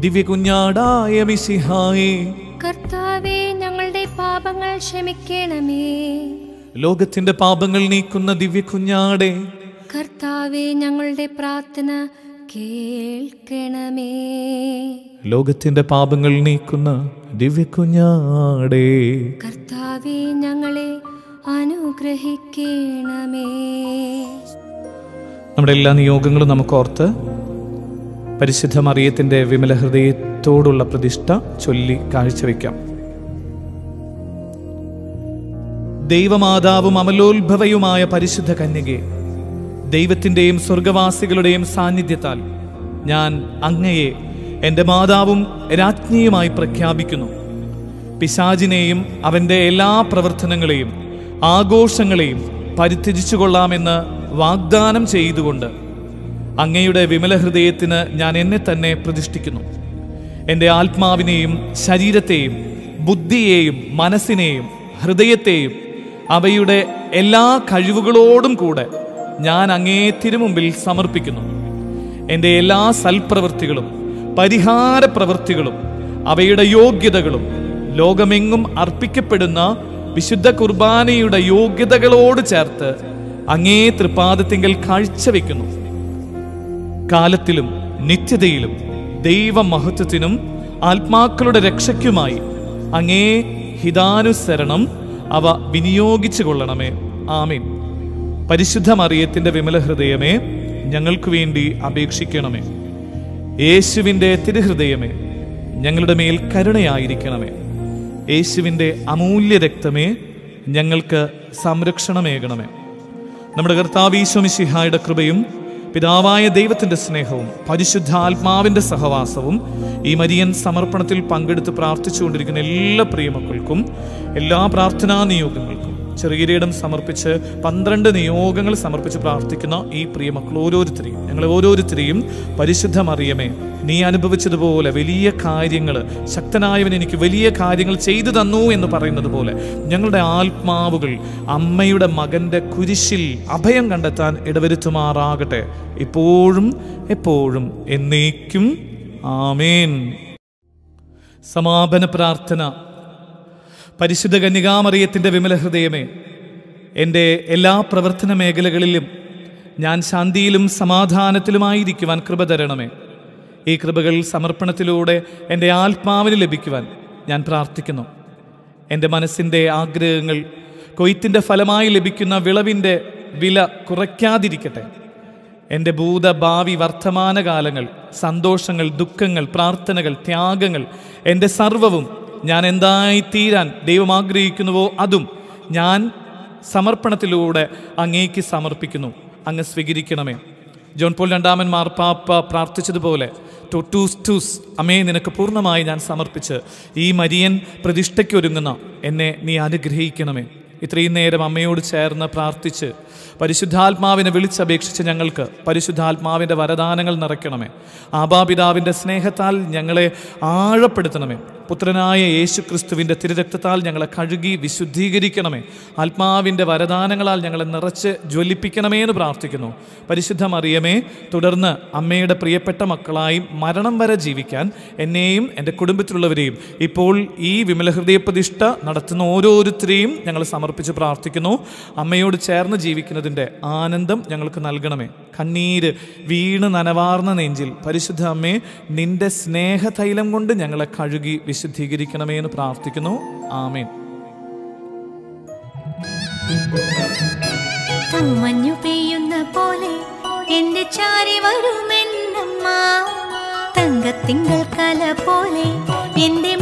ദിവ്യ കുഞ്ഞാടായ കർത്താവേ കർത്താവെ ഞങ്ങളുടെ പാപങ്ങൾ ക്ഷമിക്കണമേ. ലോകത്തിന്റെ പാപങ്ങൾ നീക്കുന്ന ദിവ്യ കുഞ്ഞാടെ കർത്താവേ ഞങ്ങളുടെ പ്രാർത്ഥന കേൾക്കണമേ. ലോകത്തിന്റെ പാപങ്ങൾ നീക്കുന്ന ദിവ്യക്കുഞ്ഞാടേ കുഞ്ഞാടെ കർത്താവെ ഞങ്ങളെ അനുഗ്രഹിക്കണമേ. നമ്മുടെ എല്ലാ നിയോഗങ്ങളും നമുക്ക് ഓർത്ത് പരിശുദ്ധ മറിയത്തിന്റെ വിമല ഹൃദയത്തോടുള്ള പ്രതിഷ്ഠ ചൊല്ലി കാഴ്ചവെക്കാം. ദൈവമാതാവും അമലോത്ഭവയുമായ പരിശുദ്ധ കന്യകെ ദൈവത്തിന്റെയും സ്വർഗവാസികളുടെയും സാന്നിധ്യത്താൽ ഞാൻ അങ്ങയെ എന്റെ മാതാവും രാജ്ഞിയുമായി പ്രഖ്യാപിക്കുന്നു. പിശാചിനെയും അവന്റെ എല്ലാ പ്രവർത്തനങ്ങളെയും ആഘോഷങ്ങളെയും പരിത്യജിച്ചു കൊള്ളാമെന്ന് വാഗ്ദാനം ചെയ്തുകൊണ്ട് അങ്ങയുടെ വിമല ഹൃദയത്തിന് ഞാൻ എന്നെ തന്നെ പ്രതിഷ്ഠിക്കുന്നു. എന്റെ ആത്മാവിനെയും ശരീരത്തെയും ബുദ്ധിയെയും മനസ്സിനെയും ഹൃദയത്തെയും അവയുടെ എല്ലാ കഴിവുകളോടും കൂടെ ഞാൻ അങ്ങേ തിരുമുമ്പിൽ സമർപ്പിക്കുന്നു. എന്റെ എല്ലാ സൽപ്രവൃത്തികളും പരിഹാര പ്രവൃത്തികളും അവയുടെ യോഗ്യതകളും ലോകമെങ്ങും അർപ്പിക്കപ്പെടുന്ന വിശുദ്ധ കുർബാനയുടെ യോഗ്യതകളോട് ചേർത്ത് അങ്ങേ തൃപ്പാദത്തിങ്കൽ കാഴ്ചവെക്കുന്നു കാലത്തിലും നിത്യതയിലും ദൈവ മഹത്വത്തിനും ആത്മാക്കളുടെ രക്ഷയ്ക്കുമായി അങ്ങേ ഹിതാനുസരണം അവ വിനിയോഗിച്ചു കൊള്ളണമേ ആമീൻ. പരിശുദ്ധ മറിയത്തിന്റെ വിമല ഹൃദയമേ ഞങ്ങൾക്ക് വേണ്ടി അപേക്ഷിക്കണമേ. യേശുവിന്റെ തിരുഹൃദയമേ ഞങ്ങളുടെ മേൽ കരുണയായിരിക്കണമേ. യേശുവിന്റെ അമൂല്യ രക്തമേ ഞങ്ങൾക്ക് സംരക്ഷണമേകണമേ. നമ്മുടെ കർത്താവീശ്വമിശിഹായുടെ കൃപയും പിതാവായ ദൈവത്തിന്റെ സ്നേഹവും പരിശുദ്ധാത്മാവിന്റെ സഹവാസവും ഈ മരിയൻ സമർപ്പണത്തിൽ പങ്കെടുത്ത് പ്രാർത്ഥിച്ചുകൊണ്ടിരിക്കുന്ന എല്ലാ പ്രിയമക്കൾക്കും എല്ലാ പ്രാർത്ഥനാ നിയോഗങ്ങൾക്കും ചെറിയരീടം സമർപ്പിച്ച് പന്ത്രണ്ട് നിയോഗങ്ങൾ സമർപ്പിച്ച് പ്രാർത്ഥിക്കുന്ന ഈ പ്രിയ മക്കൾ ഓരോരുത്തരെയും. ഞങ്ങൾ ഓരോരുത്തരെയും പരിശുദ്ധമറിയമേ നീ അനുഭവിച്ചതുപോലെ വലിയ കാര്യങ്ങൾ ശക്തനായവൻ എനിക്ക് വലിയ കാര്യങ്ങൾ ചെയ്തു തന്നു എന്ന് പറയുന്നത് പോലെ ഞങ്ങളുടെ ആത്മാവുകൾ അമ്മയുടെ മകന്റെ കുരിശിൽ അഭയം കണ്ടെത്താൻ ഇടവരുത്തുമാറാകട്ടെ. ഇപ്പോഴും എപ്പോഴും എന്നേക്കും. ആമേൻ. സമാപന പ്രാർത്ഥന. പരിശുദ്ധ കന്യകാമറിയത്തിന്റെ വിമല ഹൃദയമേ എന്റെ എല്ലാ പ്രവർത്തന മേഖലകളിലും ഞാൻ ശാന്തിയിലും സമാധാനത്തിലുമായിരിക്കുവാൻ കൃപ തരണമേ. ഈ കൃപകൾ സമർപ്പണത്തിലൂടെ എന്റെ ആത്മാവിന് ലഭിക്കുവാൻ ഞാൻ പ്രാർത്ഥിക്കുന്നു. എന്റെ മനസ്സിന്റെ ആഗ്രഹങ്ങൾ കൊയ്ത്തിന്റെ ഫലമായി ലഭിക്കുന്ന വിളവിന്റെ വില കുറയ്ക്കാതിരിക്കട്ടെ. എന്റെ ഭൂത ഭാവി വർത്തമാനകാലങ്ങൾ സന്തോഷങ്ങൾ ദുഃഖങ്ങൾ പ്രാർത്ഥനകൾ ത്യാഗങ്ങൾ എന്റെ സർവവും ഞാൻ എന്തായിത്തീരാൻ ദൈവം ആഗ്രഹിക്കുന്നുവോ അതും ഞാൻ സമർപ്പണത്തിലൂടെ അങ്ങേക്ക് സമർപ്പിക്കുന്നു. അങ്ങ് സ്വീകരിക്കണമേ. ജോൺ പോൾ രണ്ടാമൻ മാർപ്പാപ്പ പ്രാർത്ഥിച്ചതുപോലെ ടൊട്ടൂസ് ടൂസ് അമ്മേ നിനക്ക് പൂർണമായി ഞാൻ സമർപ്പിച്ച് ഈ മരിയൻ പ്രതിഷ്ഠയ്ക്കൊരുങ്ങുന്ന എന്നെ നീ അനുഗ്രഹിക്കണമേ. ഇത്രയും നേരം അമ്മയോട് ചേർന്ന് പ്രാർത്ഥിച്ച് പരിശുദ്ധാത്മാവിനെ വിളിച്ചപേക്ഷിച്ച് ഞങ്ങൾക്ക് പരിശുദ്ധാത്മാവിന്റെ വരദാനങ്ങൾ നിറയ്ക്കണമേ. ആബാപിതാവിന്റെ സ്നേഹത്താൽ ഞങ്ങളെ ആഴപ്പെടുത്തണമേ. പുത്രനായ യേശുക്രിസ്തുവിന്റെ തിരുരക്തത്താൽ ഞങ്ങളെ കഴുകി വിശുദ്ധീകരിക്കണമേ. ആത്മാവിന്റെ വരദാനങ്ങളാൽ ഞങ്ങളെ നിറച്ച് ജ്വലിപ്പിക്കണമേ എന്ന് പ്രാർത്ഥിക്കുന്നു. പരിശുദ്ധ മറിയമേ തുടർന്ന് അമ്മയുടെ പ്രിയപ്പെട്ട മക്കളായി മരണം വരെ ജീവിക്കാൻ എന്നെയും എന്റെ കുടുംബത്തിലുള്ളവരെയും ഇപ്പോൾ ഈ വിമലഹൃദയ പ്രതിഷ്ഠ നടത്തുന്ന ഓരോരുത്തരെയും ഞങ്ങൾ സമർപ്പിച്ച് പ്രാർത്ഥിക്കുന്നു. അമ്മയോട് ചേർന്ന് ജീവിക്കുന്നതിന്റെ ആനന്ദം ഞങ്ങൾക്ക് നൽകണമേ. കണ്ണീര് വീണ് നനവാർന്ന നെഞ്ചിൽ പരിശുദ്ധ അമ്മേ നിന്റെ സ്നേഹതൈലം കൊണ്ട് ഞങ്ങളെ കഴുകി വിശുദ്ധീകരിക്കണമേ എന്ന് പ്രാർത്ഥിക്കുന്നു. ആമേൻ. മഞ്ഞു പെയ്യുന്ന പോലെ എന്റെ ചാരി വരുമെന്നമ്മ. തങ്കത്തിങ്കൾ കല പോലെ എന്റെ